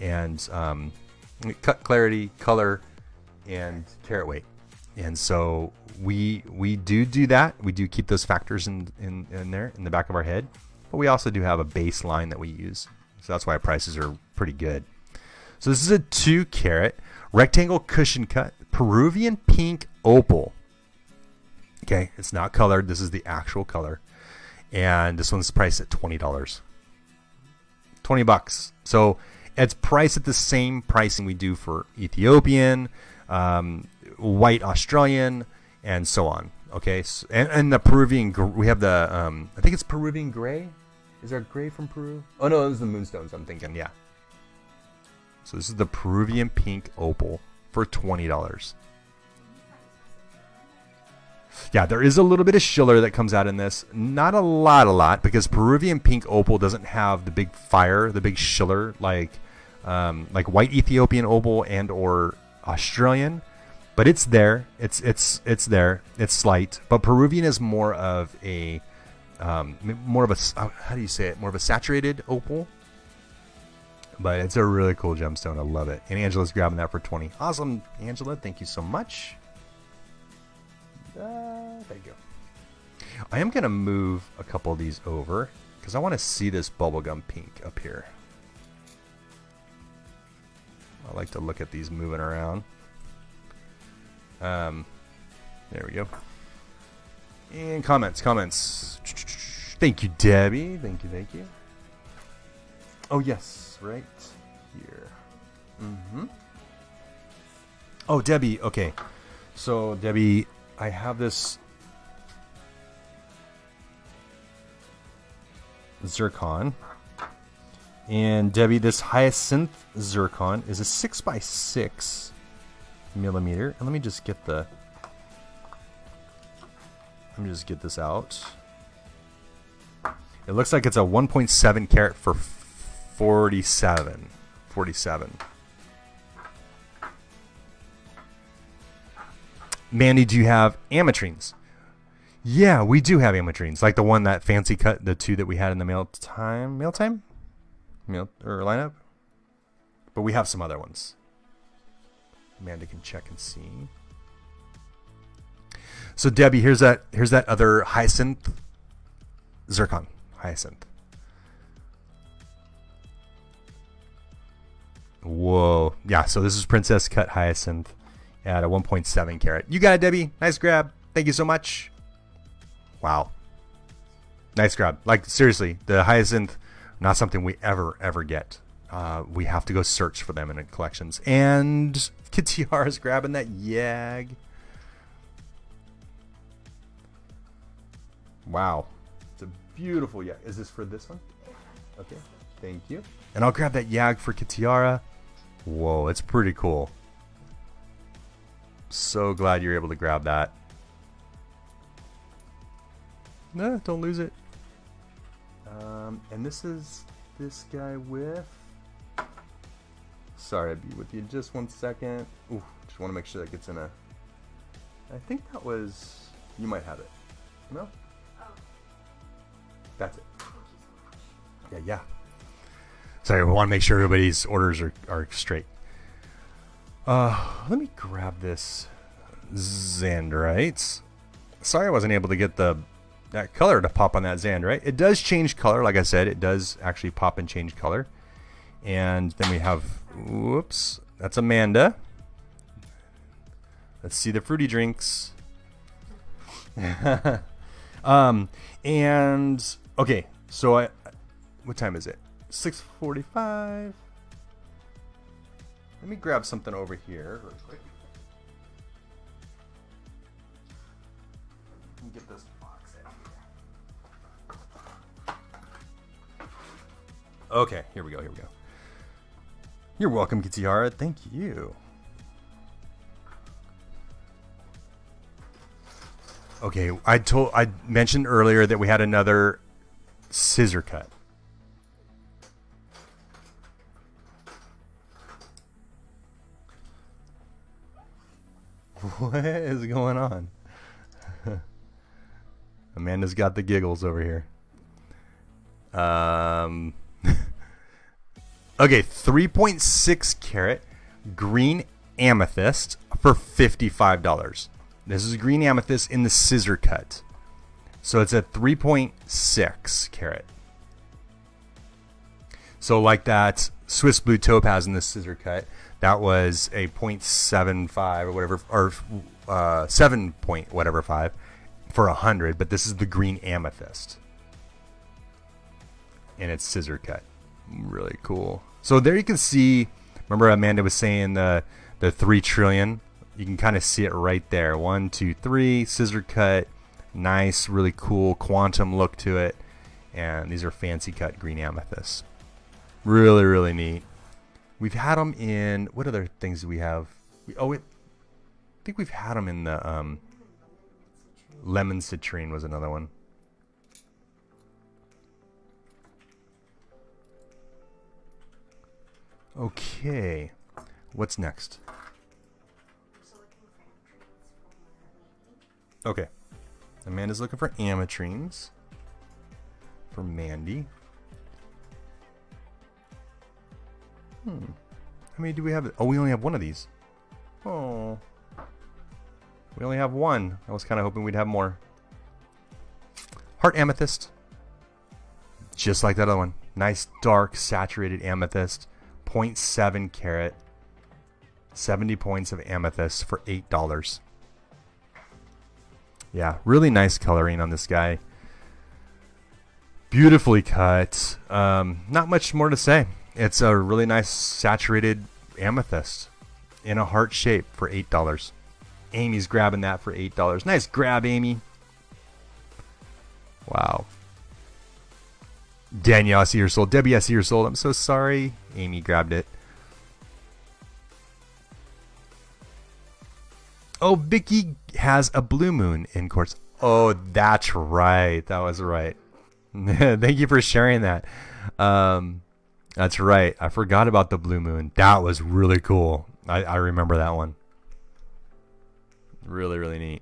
and um, cut clarity, color, and carat weight. And so we we do do that. We do keep those factors in, in, in there in the back of our head. But we also do have a baseline that we use. So that's why prices are pretty good. So this is a two carat rectangle cushion cut Peruvian pink opal. Okay, it's not colored. This is the actual color. And this one's priced at $20. 20 bucks. So it's priced at the same pricing we do for Ethiopian, um, white Australian, and so on. Okay, so, and, and the Peruvian, we have the, um, I think it's Peruvian gray. Is there gray from Peru? Oh no, it was the moonstones. I'm thinking, yeah. So this is the Peruvian pink opal for twenty dollars. Yeah, there is a little bit of schiller that comes out in this. Not a lot, a lot, because Peruvian pink opal doesn't have the big fire, the big schiller like um, like white Ethiopian opal and or Australian. But it's there. It's it's it's there. It's slight. But Peruvian is more of a um, more of a how do you say it? More of a saturated opal. But it's a really cool gemstone. I love it. And Angela's grabbing that for 20. Awesome, Angela. Thank you so much. Uh, thank you. I am going to move a couple of these over because I want to see this bubblegum pink up here. I like to look at these moving around. Um, there we go. And comments, comments. Thank you, Debbie. Thank you, thank you. Oh, yes, right here. Mm-hmm. Oh, Debbie, okay. So, Debbie, I have this zircon. And Debbie, this hyacinth zircon is a 6 by 6 millimeter. And let me just get the... Let me just get this out. It looks like it's a 1.7 carat for 47. 47. Mandy, do you have ametrines? Yeah, we do have ametrines, like the one that fancy cut, the two that we had in the mail time, mail time, mail or lineup. But we have some other ones. Amanda can check and see. So Debbie, here's that here's that other hyacinth zircon hyacinth. Whoa. Yeah, so this is Princess Cut Hyacinth at a 1.7 carat. You got it, Debbie. Nice grab. Thank you so much. Wow. Nice grab. Like, seriously, the Hyacinth, not something we ever, ever get. Uh, we have to go search for them in collections. And Kitiara's grabbing that Yag. Wow. It's a beautiful Yag. Is this for this one? Okay. Thank you. And I'll grab that Yag for Kitiara. Whoa, it's pretty cool. So glad you're able to grab that. Nah, don't lose it. Um, and this is this guy with. Sorry, I'll be with you just one second. Ooh, just want to make sure that gets in a. I think that was. You might have it. No? Oh, That's it. thank you so much. Yeah, yeah. Sorry, I want to make sure everybody's orders are, are straight. Uh, let me grab this Xandrite. Sorry I wasn't able to get the that color to pop on that Xandrite. It does change color, like I said, it does actually pop and change color. And then we have, whoops, that's Amanda. Let's see the fruity drinks. um, and okay, so I, what time is it? 6:45. Let me grab something over here real quick. get this box out here. Okay, here we go, here we go. You're welcome, Kitsihara. Thank you. Okay, I told I mentioned earlier that we had another scissor cut. What is going on? Amanda's got the giggles over here. Um. okay, 3.6 carat green amethyst for $55. This is a green amethyst in the scissor cut. So it's a 3.6 carat. So like that Swiss blue topaz in the scissor cut, that was a 0.75 or whatever, or uh, 7 point whatever 5 for a hundred. But this is the green amethyst, and it's scissor cut. Really cool. So there you can see. Remember Amanda was saying the the three trillion. You can kind of see it right there. One, two, three. Scissor cut. Nice, really cool quantum look to it. And these are fancy cut green amethysts. Really, really neat. We've had them in what other things do we have? We, oh, it, I think we've had them in the um, lemon citrine was another one. Okay, what's next? Okay, Amanda's looking for ametrines for Mandy. Hmm. How many do we have? Oh, we only have one of these. Oh. We only have one. I was kind of hoping we'd have more. Heart amethyst. Just like that other one. Nice dark saturated amethyst. 0.7 carat. 70 points of amethyst for $8. Yeah, really nice coloring on this guy. Beautifully cut. Um, not much more to say. It's a really nice saturated amethyst in a heart shape for $8. Amy's grabbing that for $8. Nice grab, Amy. Wow. Danielle, soul. Debbie, your soul. I'm so sorry. Amy grabbed it. Oh, Vicky has a blue moon in quartz. Oh, that's right. That was right. Thank you for sharing that. Um, that's right. I forgot about the blue moon. That was really cool. I, I remember that one. Really, really neat.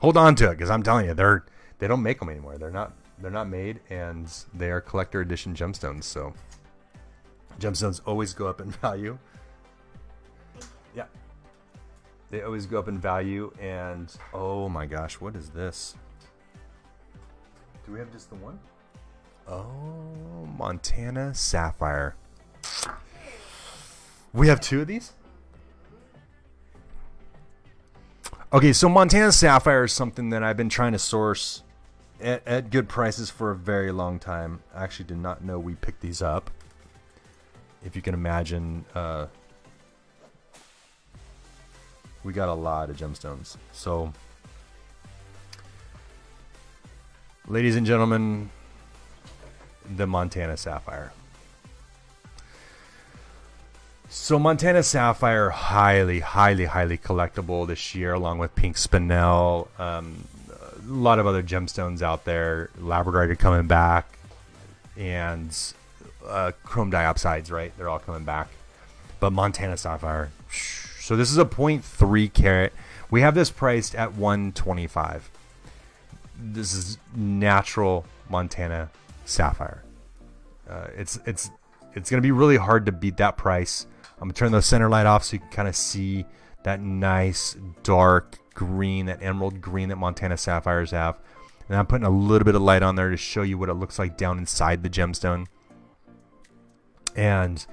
Hold on to it because I'm telling you, they're they don't make them anymore. They're not they're not made, and they are collector edition gemstones. So gemstones always go up in value. Yeah, they always go up in value. And oh my gosh, what is this? Do we have just the one? Oh, Montana Sapphire. We have two of these? Okay, so Montana Sapphire is something that I've been trying to source at, at, good prices for a very long time. I actually did not know we picked these up. If you can imagine, uh, we got a lot of gemstones. So, ladies and gentlemen, the Montana Sapphire. So Montana Sapphire, highly, highly, highly collectible this year, along with Pink Spinel. Um, a lot of other gemstones out there. Labradorite coming back, and uh, chrome diopsides, right? They're all coming back. But Montana Sapphire. So this is a 0.3 carat. We have this priced at 125. This is natural Montana Sapphire. Uh, it's it's it's gonna be really hard to beat that price. I'm gonna turn the center light off so you can kind of see that nice dark green, that emerald green that Montana sapphires have. And I'm putting a little bit of light on there to show you what it looks like down inside the gemstone. And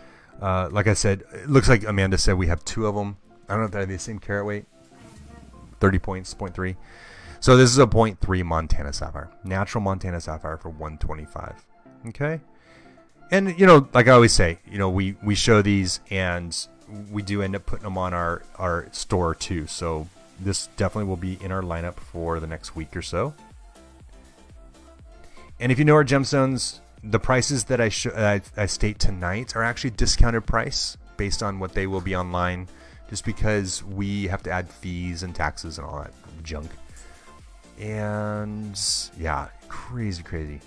uh, like I said, it looks like Amanda said we have two of them. I don't know if they're the same carat weight. 30 points, 0.3. So this is a 0.3 Montana sapphire. Natural Montana sapphire for 125. Okay? And you know, like I always say, you know, we we show these and we do end up putting them on our our store too. So this definitely will be in our lineup for the next week or so. And if you know our gemstones, the prices that I, sh- I, I state tonight are actually discounted price based on what they will be online, just because we have to add fees and taxes and all that junk. And yeah, crazy, crazy.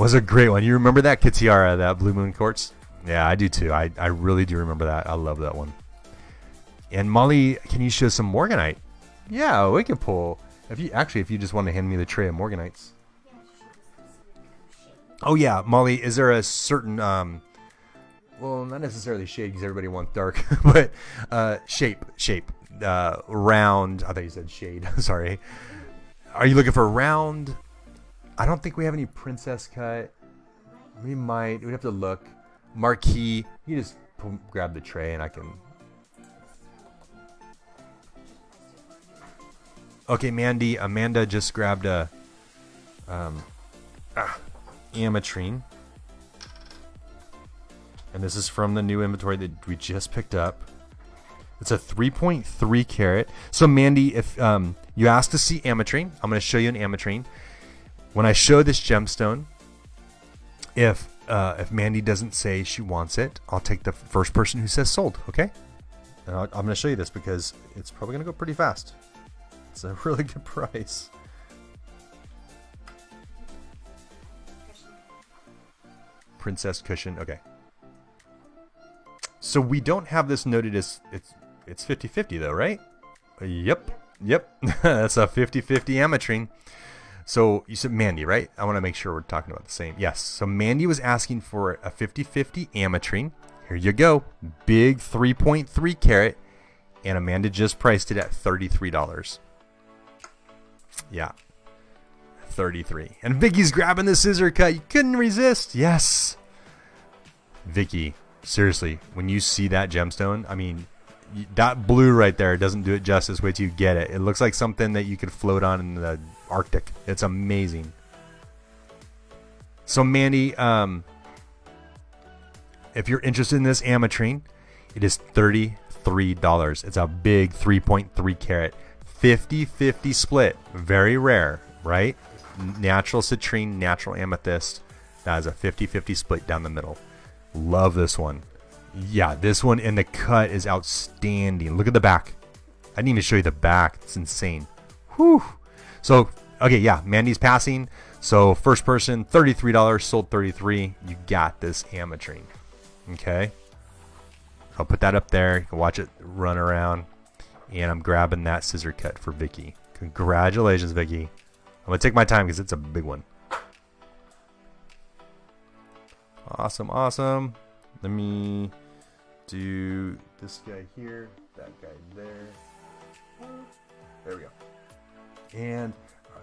Was a great one. You remember that Kitiara, that Blue Moon Quartz? Yeah, I do too. I, I really do remember that. I love that one. And Molly, can you show some Morganite? Yeah, we can pull. If you actually, if you just want to hand me the tray of Morganites. Oh yeah, Molly, is there a certain um well, not necessarily shade because everybody wants dark, but uh shape, shape. Uh round, I thought you said shade. Sorry. Are you looking for round? I don't think we have any princess cut. We might. We'd have to look. Marquee. You just grab the tray and I can Okay, Mandy. Amanda just grabbed a um, ah, ametrine. And this is from the new inventory that we just picked up. It's a 3.3 carat. So, Mandy, if um, you asked to see ametrine, I'm going to show you an ametrine. When I show this gemstone, if uh, if Mandy doesn't say she wants it, I'll take the first person who says sold. Okay? And I'll, I'm going to show you this because it's probably going to go pretty fast. It's a really good price. Princess cushion. Okay. So we don't have this noted as it's it's 50-50 though, right? Yep. Yep. That's a 50-50 ametrine. So you said Mandy, right? I want to make sure we're talking about the same. Yes. So Mandy was asking for a 50-50 ametrine. Here you go. Big 3.3 carat. And Amanda just priced it at $33. Yeah. 33. And Vicky's grabbing the scissor cut. You couldn't resist. Yes. Vicky, seriously, when you see that gemstone, I mean, that blue right there doesn't do it justice. Wait till you get it. It looks like something that you could float on in the Arctic. It's amazing. So, Mandy, um, if you're interested in this ametrine, it is $33. It's a big 3.3 carat, 50 50 split. Very rare, right? Natural citrine, natural amethyst. That is a 50 50 split down the middle. Love this one. Yeah, this one in the cut is outstanding. Look at the back. I didn't even show you the back. It's insane. Whew. So, okay, yeah, Mandy's passing. So, first person, $33, sold 33 You got this ametrine. Okay. I'll put that up there. You can watch it run around. And I'm grabbing that scissor cut for Vicky. Congratulations, Vicky. I'm going to take my time because it's a big one. Awesome, awesome. Let me do this guy here, that guy there. There we go. And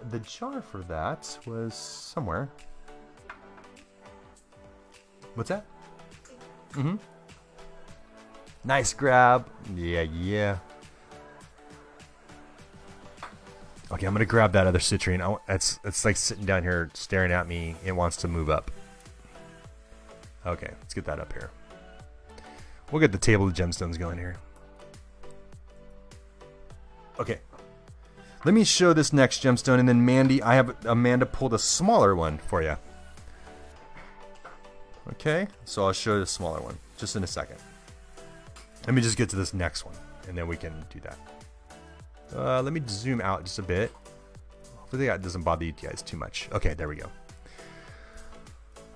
the jar for that was somewhere. What's that? Mm-hmm. Nice grab. Yeah, yeah. Okay, I'm gonna grab that other citrine. I, it's it's like sitting down here staring at me. It wants to move up. Okay, let's get that up here. We'll get the table of gemstones going here. Okay. Let me show this next gemstone, and then Mandy, I have Amanda pulled a smaller one for you. Okay, so I'll show you the smaller one just in a second. Let me just get to this next one, and then we can do that. Uh, let me zoom out just a bit. Hopefully that doesn't bother you guys too much. Okay, there we go.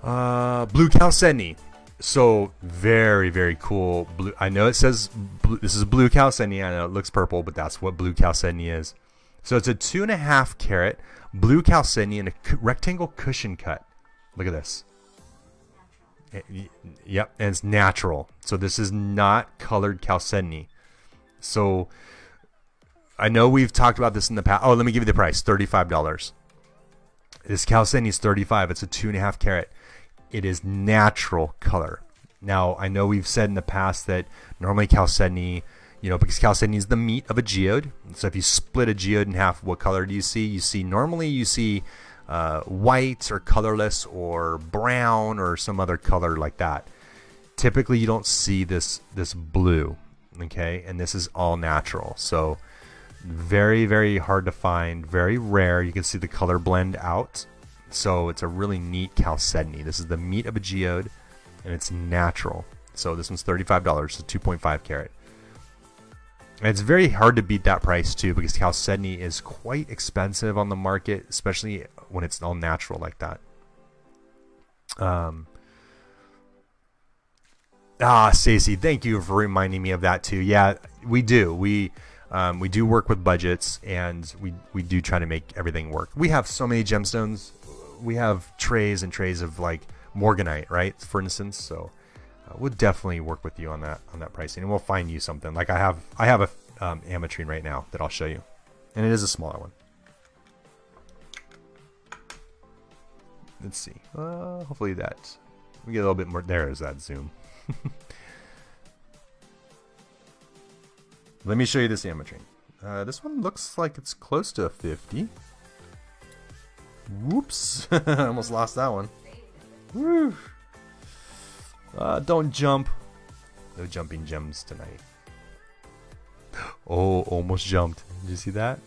Uh, blue chalcedony. So very very cool. Blue. I know it says blue, this is blue chalcedony. I know it looks purple, but that's what blue chalcedony is. So it's a two and a half carat blue chalcedony in a rectangle cushion cut. Look at this. Y- Yep, and it's natural. So this is not colored chalcedony. So I know we've talked about this in the past. Oh, let me give you the price: thirty-five dollars. This chalcedony is thirty-five. It's a two and a half carat. It is natural color. Now I know we've said in the past that normally chalcedony, you know, because chalcedony is the meat of a geode. So if you split a geode in half, what color do you see? You see normally you see uh, white or colorless or brown or some other color like that. Typically, you don't see this this blue. Okay, and this is all natural. So very very hard to find very rare you can see the color blend out so it's a really neat chalcedony this is the meat of a geode and it's natural so this one's $35 so 2.5 carat and it's very hard to beat that price too because chalcedony is quite expensive on the market especially when it's all natural like that um Ah, Stacey, thank you for reminding me of that too. Yeah, We do. We um, we do work with budgets, and we we do try to make everything work. We have so many gemstones. We have trays and trays of like morganite, right? For instance, so we'll definitely work with you on that on that pricing, and we'll find you something. Like I have I have a um, ametrine right now that I'll show you, and it is a smaller one. Let's see. Uh, hopefully that we get a little bit more. There is that zoom. Let me show you this ametrine. Uh, this one looks like it's close to a 50. Whoops. I almost lost that one. Woo. Uh, don't jump. No jumping gems tonight. Oh, almost jumped. Did you see that?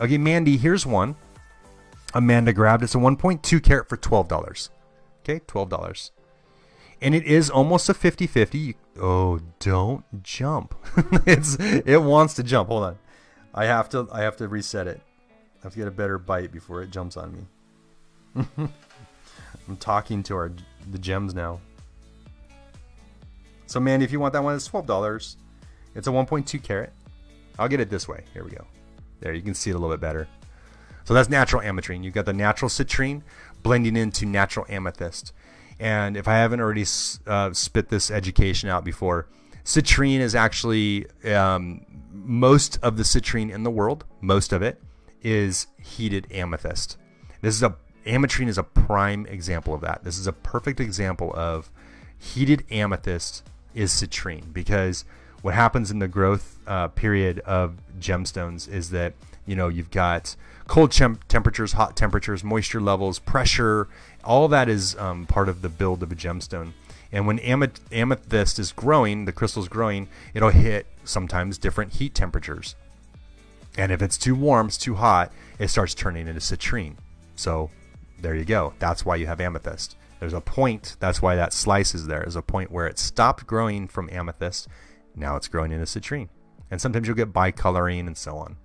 Okay, Mandy, here's one. Amanda grabbed. It's a 1.2 carat for $12. Okay, $12 and it is almost a 50-50. Oh, don't jump. it's it wants to jump. Hold on. I have to I have to reset it. I have to get a better bite before it jumps on me. I'm talking to our the gems now. So Mandy, if you want that one, it's twelve dollars. It's a 1.2 carat. I'll get it this way. Here we go. There, you can see it a little bit better. So that's natural ametrine. You've got the natural citrine blending into natural amethyst. And if I haven't already uh, spit this education out before, citrine is actually um, most of the citrine in the world. Most of it is heated amethyst. This is a ametrine is a prime example of that. This is a perfect example of heated amethyst is citrine because what happens in the growth uh, period of gemstones is that you know you've got cold temp- temperatures, hot temperatures, moisture levels, pressure, all that is um, part of the build of a gemstone. And when amethyst is growing, the crystal is growing, it'll hit sometimes different heat temperatures. And if it's too warm, it's too hot, it starts turning into citrine. So there you go. That's why you have amethyst. There's a point, that's why that slice is there. There's a point where it stopped growing from amethyst. Now it's growing into citrine. And sometimes you'll get bicoloring and so on.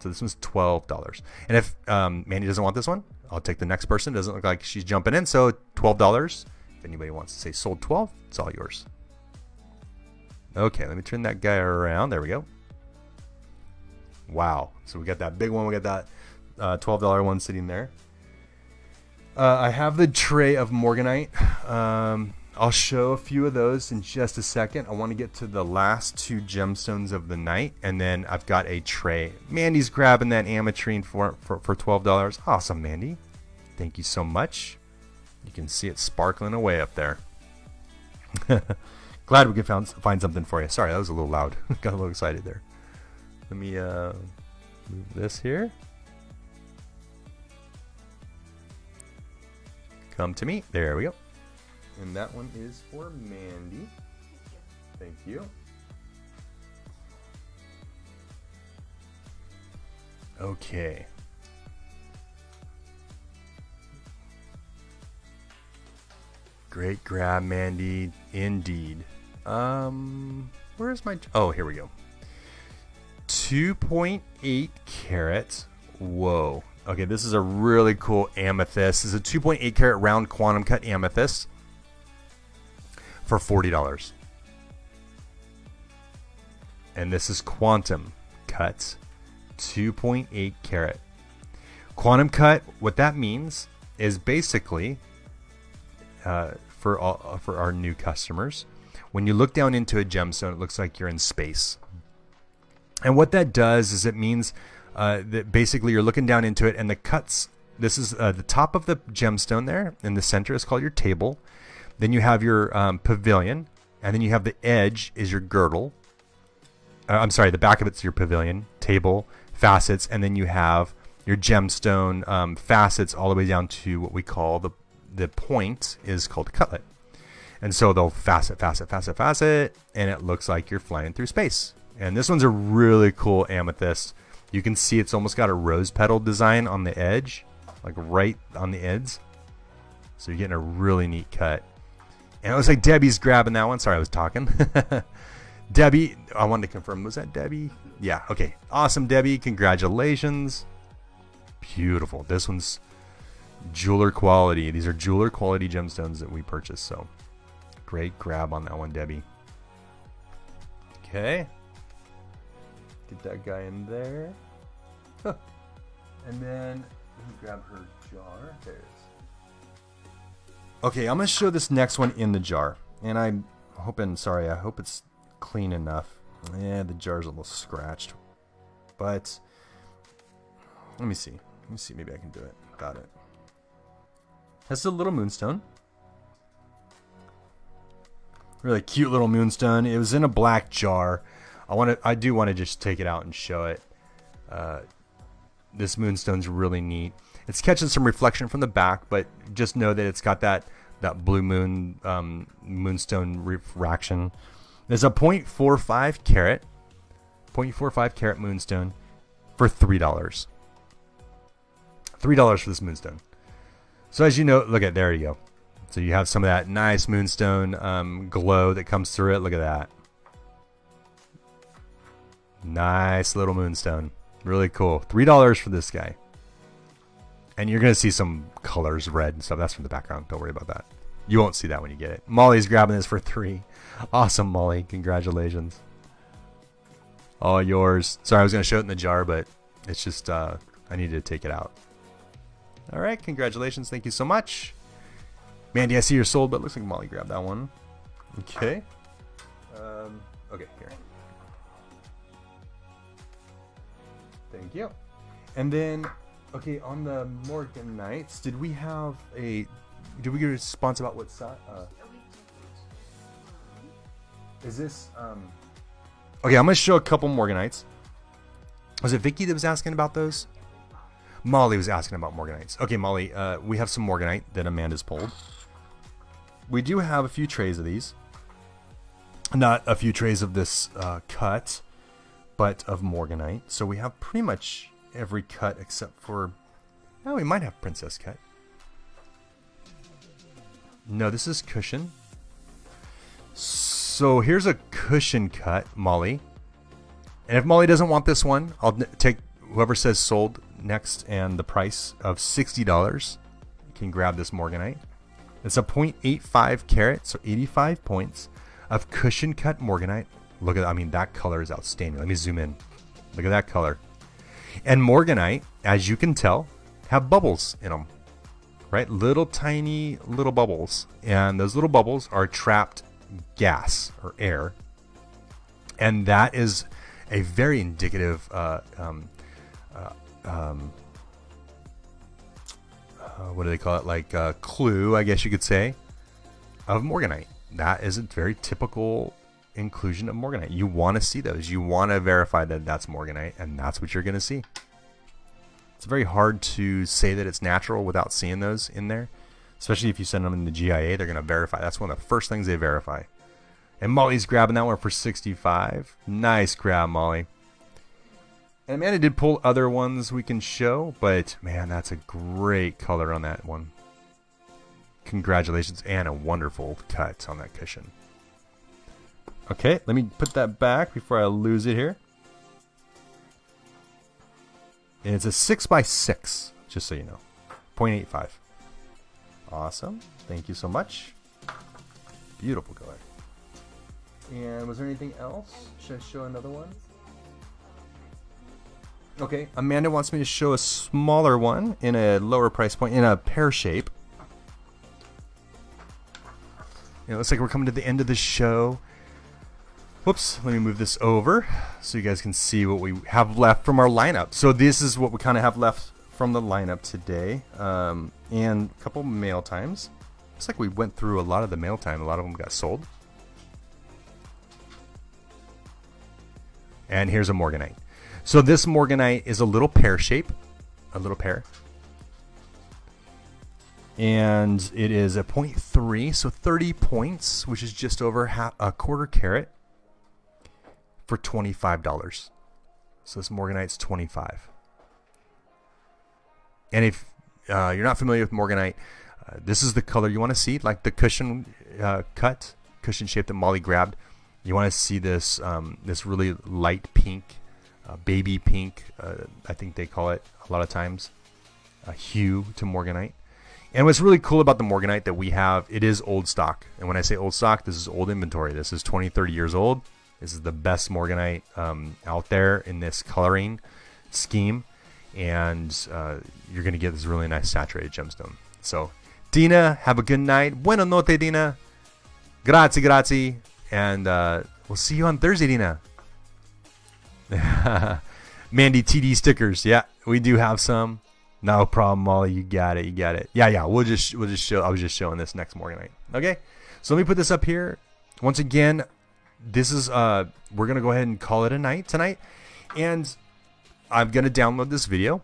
So this one's $12. And if um, Mandy doesn't want this one, I'll take the next person. Doesn't look like she's jumping in, so $12. If anybody wants to say sold 12, it's all yours. Okay, let me turn that guy around. There we go. Wow. So we got that big one. We got that uh, $12 one sitting there. Uh, I have the tray of Morganite. Um, I'll show a few of those in just a second. I want to get to the last two gemstones of the night, and then I've got a tray. Mandy's grabbing that ametrine for, for, for $12. Awesome, Mandy. Thank you so much. You can see it sparkling away up there. Glad we could found, find something for you. Sorry, that was a little loud. Got a little excited there. Let me uh, move this here. Come to me. There we go. And that one is for Mandy. Thank you. Okay. Great grab, Mandy. Indeed. Um, where's my... Oh, here we go. 2.8 carats. Whoa. Okay, this is a really cool amethyst. This is a 2.8 carat round quantum cut amethyst for $40. And this is Quantum Cut 2.8 carat. Quantum Cut, what that means is basically uh, for all, for our new customers, when you look down into a gemstone, it looks like you're in space. And what that does is it means uh, that basically you're looking down into it, and the cuts. This is uh, the top of the gemstone there in the center is called your table, then you have your um, pavilion, and then you have the edge is your girdle. Uh, I'm sorry, the back of it's your pavilion, table, facets, and then you have your gemstone um, facets all the way down to what we call the the point is called culet. And so they'll facet, facet, facet, facet, and it looks like you're flying through space. And this one's a really cool amethyst. You can see it's almost got a rose petal design on the edge, like right on the ends. So you're getting a really neat cut. And it looks like Debbie's grabbing that one. Sorry, I was talking. Debbie, I wanted to confirm. Was that Debbie? Yeah. Okay. Awesome, Debbie. Congratulations. Beautiful. This one's jeweler quality. These are jeweler quality gemstones that we purchased. So great grab on that one, Debbie. Okay. Get that guy in there. And then grab her jar. There it is. Okay, I'm gonna show this next one in the jar, and I'm hoping. Sorry, I hope it's clean enough. Yeah, the jar's a little scratched, but let me see. Let me see. Maybe I can do it. Got it. That's a little moonstone. Really cute little moonstone. It was in a black jar. I want to. I do want to just take it out and show it. Uh, this moonstone's really neat. It's catching some reflection from the back, but just know that it's got that that blue moon um, moonstone refraction. There's a 0.45 carat, 0.45 carat moonstone for three dollars. Three dollars for this moonstone. So as you know, look at there you go. So you have some of that nice moonstone um, glow that comes through it. Look at that. Nice little moonstone. Really cool. Three dollars for this guy. And you're gonna see some colors, red and stuff. That's from the background. Don't worry about that. You won't see that when you get it. Molly's grabbing this for three. Awesome, Molly. Congratulations. All yours. Sorry, I was gonna show it in the jar, but it's just uh, I needed to take it out. All right, congratulations. Thank you so much. Mandy, I see you're sold, but looks like Molly grabbed that one. Okay. Um, okay, here. Thank you. And then, okay, on the Morgan did we have a? Did we get a response about what size? Uh, is this? Um, okay, I'm gonna show a couple Morganites. Was it Vicky that was asking about those? Molly was asking about Morganites. Okay, Molly, uh, we have some Morganite that Amanda's pulled. We do have a few trays of these. Not a few trays of this uh, cut, but of Morganite. So we have pretty much every cut except for... Oh, we might have Princess cut. No, this is cushion. So here's a cushion cut, Molly. And if Molly doesn't want this one, I'll take whoever says sold next and the price of $60. You can grab this Morganite. It's a 0.85 carat, so 85 points of cushion cut Morganite. Look at, I mean, that color is outstanding. Let me zoom in. Look at that color. And Morganite, as you can tell, have bubbles in them, right? Little tiny little bubbles. And those little bubbles are trapped gas or air. And that is a very indicative uh, um, uh, um, uh, what do they call it? Like uh, clue, I guess you could say, of Morganite. That is a very typical inclusion of Morganite. You want to see those. You want to verify that that's Morganite, and that's what you're going to see. It's very hard to say that it's natural without seeing those in there. Especially if you send them in the GIA, they're going to verify. That's one of the first things they verify. And Molly's grabbing that one for 65. Nice grab, Molly. And Amanda did pull other ones we can show, but man, that's a great color on that one. Congratulations, and a wonderful cut on that cushion. Okay, let me put that back before I lose it here. And it's a 6x6, just so you know. 0.85. Awesome. Thank you so much. Beautiful color. And was there anything else? Should I show another one? Okay, Amanda wants me to show a smaller one in a lower price point, in a pear shape. It looks like we're coming to the end of the show. Whoops, let me move this over so you guys can see what we have left from our lineup. So this is what we kind of have left from the lineup today. Um, and a couple mail times. Looks like we went through a lot of the mail time. A lot of them got sold. And here's a Morganite. So this Morganite is a little pear shape, a little pear. And it is a 0.3, so 30 points, which is just over half, a quarter carat for $25. So this Morganite's 25. And if uh, you're not familiar with Morganite, uh, this is the color you want to see, like the cushion uh, cut, cushion shape that Molly grabbed. You want to see this um, this really light pink, uh, baby pink, uh, I think they call it a lot of times, a hue to Morganite. And what's really cool about the Morganite that we have, it is old stock. And when I say old stock, this is old inventory. This is 20, 30 years old. This is the best morganite um, out there in this coloring scheme, and uh, you're gonna get this really nice saturated gemstone. So, Dina, have a good night. Buenas notte, Dina. Grazie, grazie, and uh, we'll see you on Thursday, Dina. Mandy TD stickers. Yeah, we do have some. No problem, Molly. You got it. You got it. Yeah, yeah. We'll just we'll just show. I was just showing this next morganite. Okay. So let me put this up here. Once again, this is uh we're gonna go ahead and call it a night tonight, and I'm gonna download this video.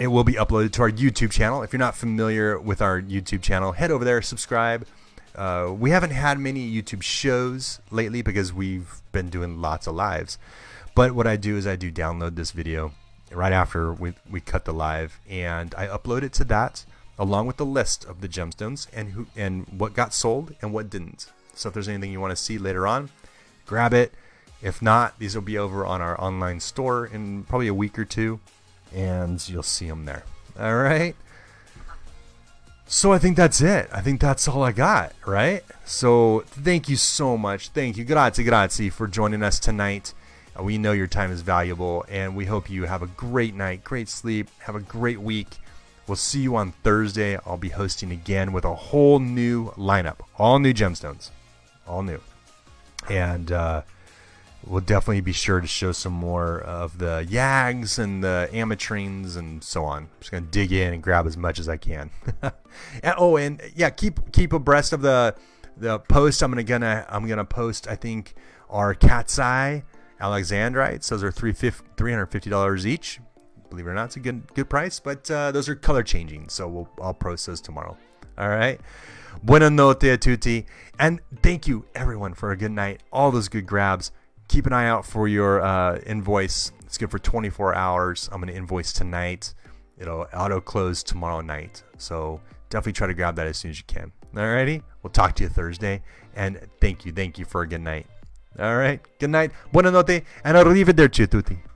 It will be uploaded to our YouTube channel. If you're not familiar with our YouTube channel, head over there, subscribe. Uh, we haven't had many YouTube shows lately because we've been doing lots of lives. But what I do is I do download this video right after we, we cut the live and I upload it to that along with the list of the gemstones and who and what got sold and what didn't. So if there's anything you want to see later on, grab it. If not, these will be over on our online store in probably a week or two and you'll see them there. All right. So I think that's it. I think that's all I got, right? So thank you so much. Thank you. Grazie, grazie for joining us tonight. We know your time is valuable, and we hope you have a great night, great sleep, have a great week. We'll see you on Thursday. I'll be hosting again with a whole new lineup, all new gemstones, all new. And uh, we'll definitely be sure to show some more of the yags and the ametrines and so on. I'm just gonna dig in and grab as much as I can. and, oh, and yeah, keep keep abreast of the the post. I'm gonna gonna I'm gonna post. I think our cat's eye Alexandrites. Those are $350 each. Believe it or not, it's a good good price, but uh, those are color changing, so we'll, I'll post those tomorrow. All right. Buona notte a tutti. And thank you, everyone, for a good night. All those good grabs. Keep an eye out for your uh, invoice. It's good for 24 hours. I'm going to invoice tonight. It'll auto close tomorrow night. So definitely try to grab that as soon as you can. Alrighty. We'll talk to you Thursday. And thank you. Thank you for a good night. All right. Good night. Buonanotte and arrivederci tutti.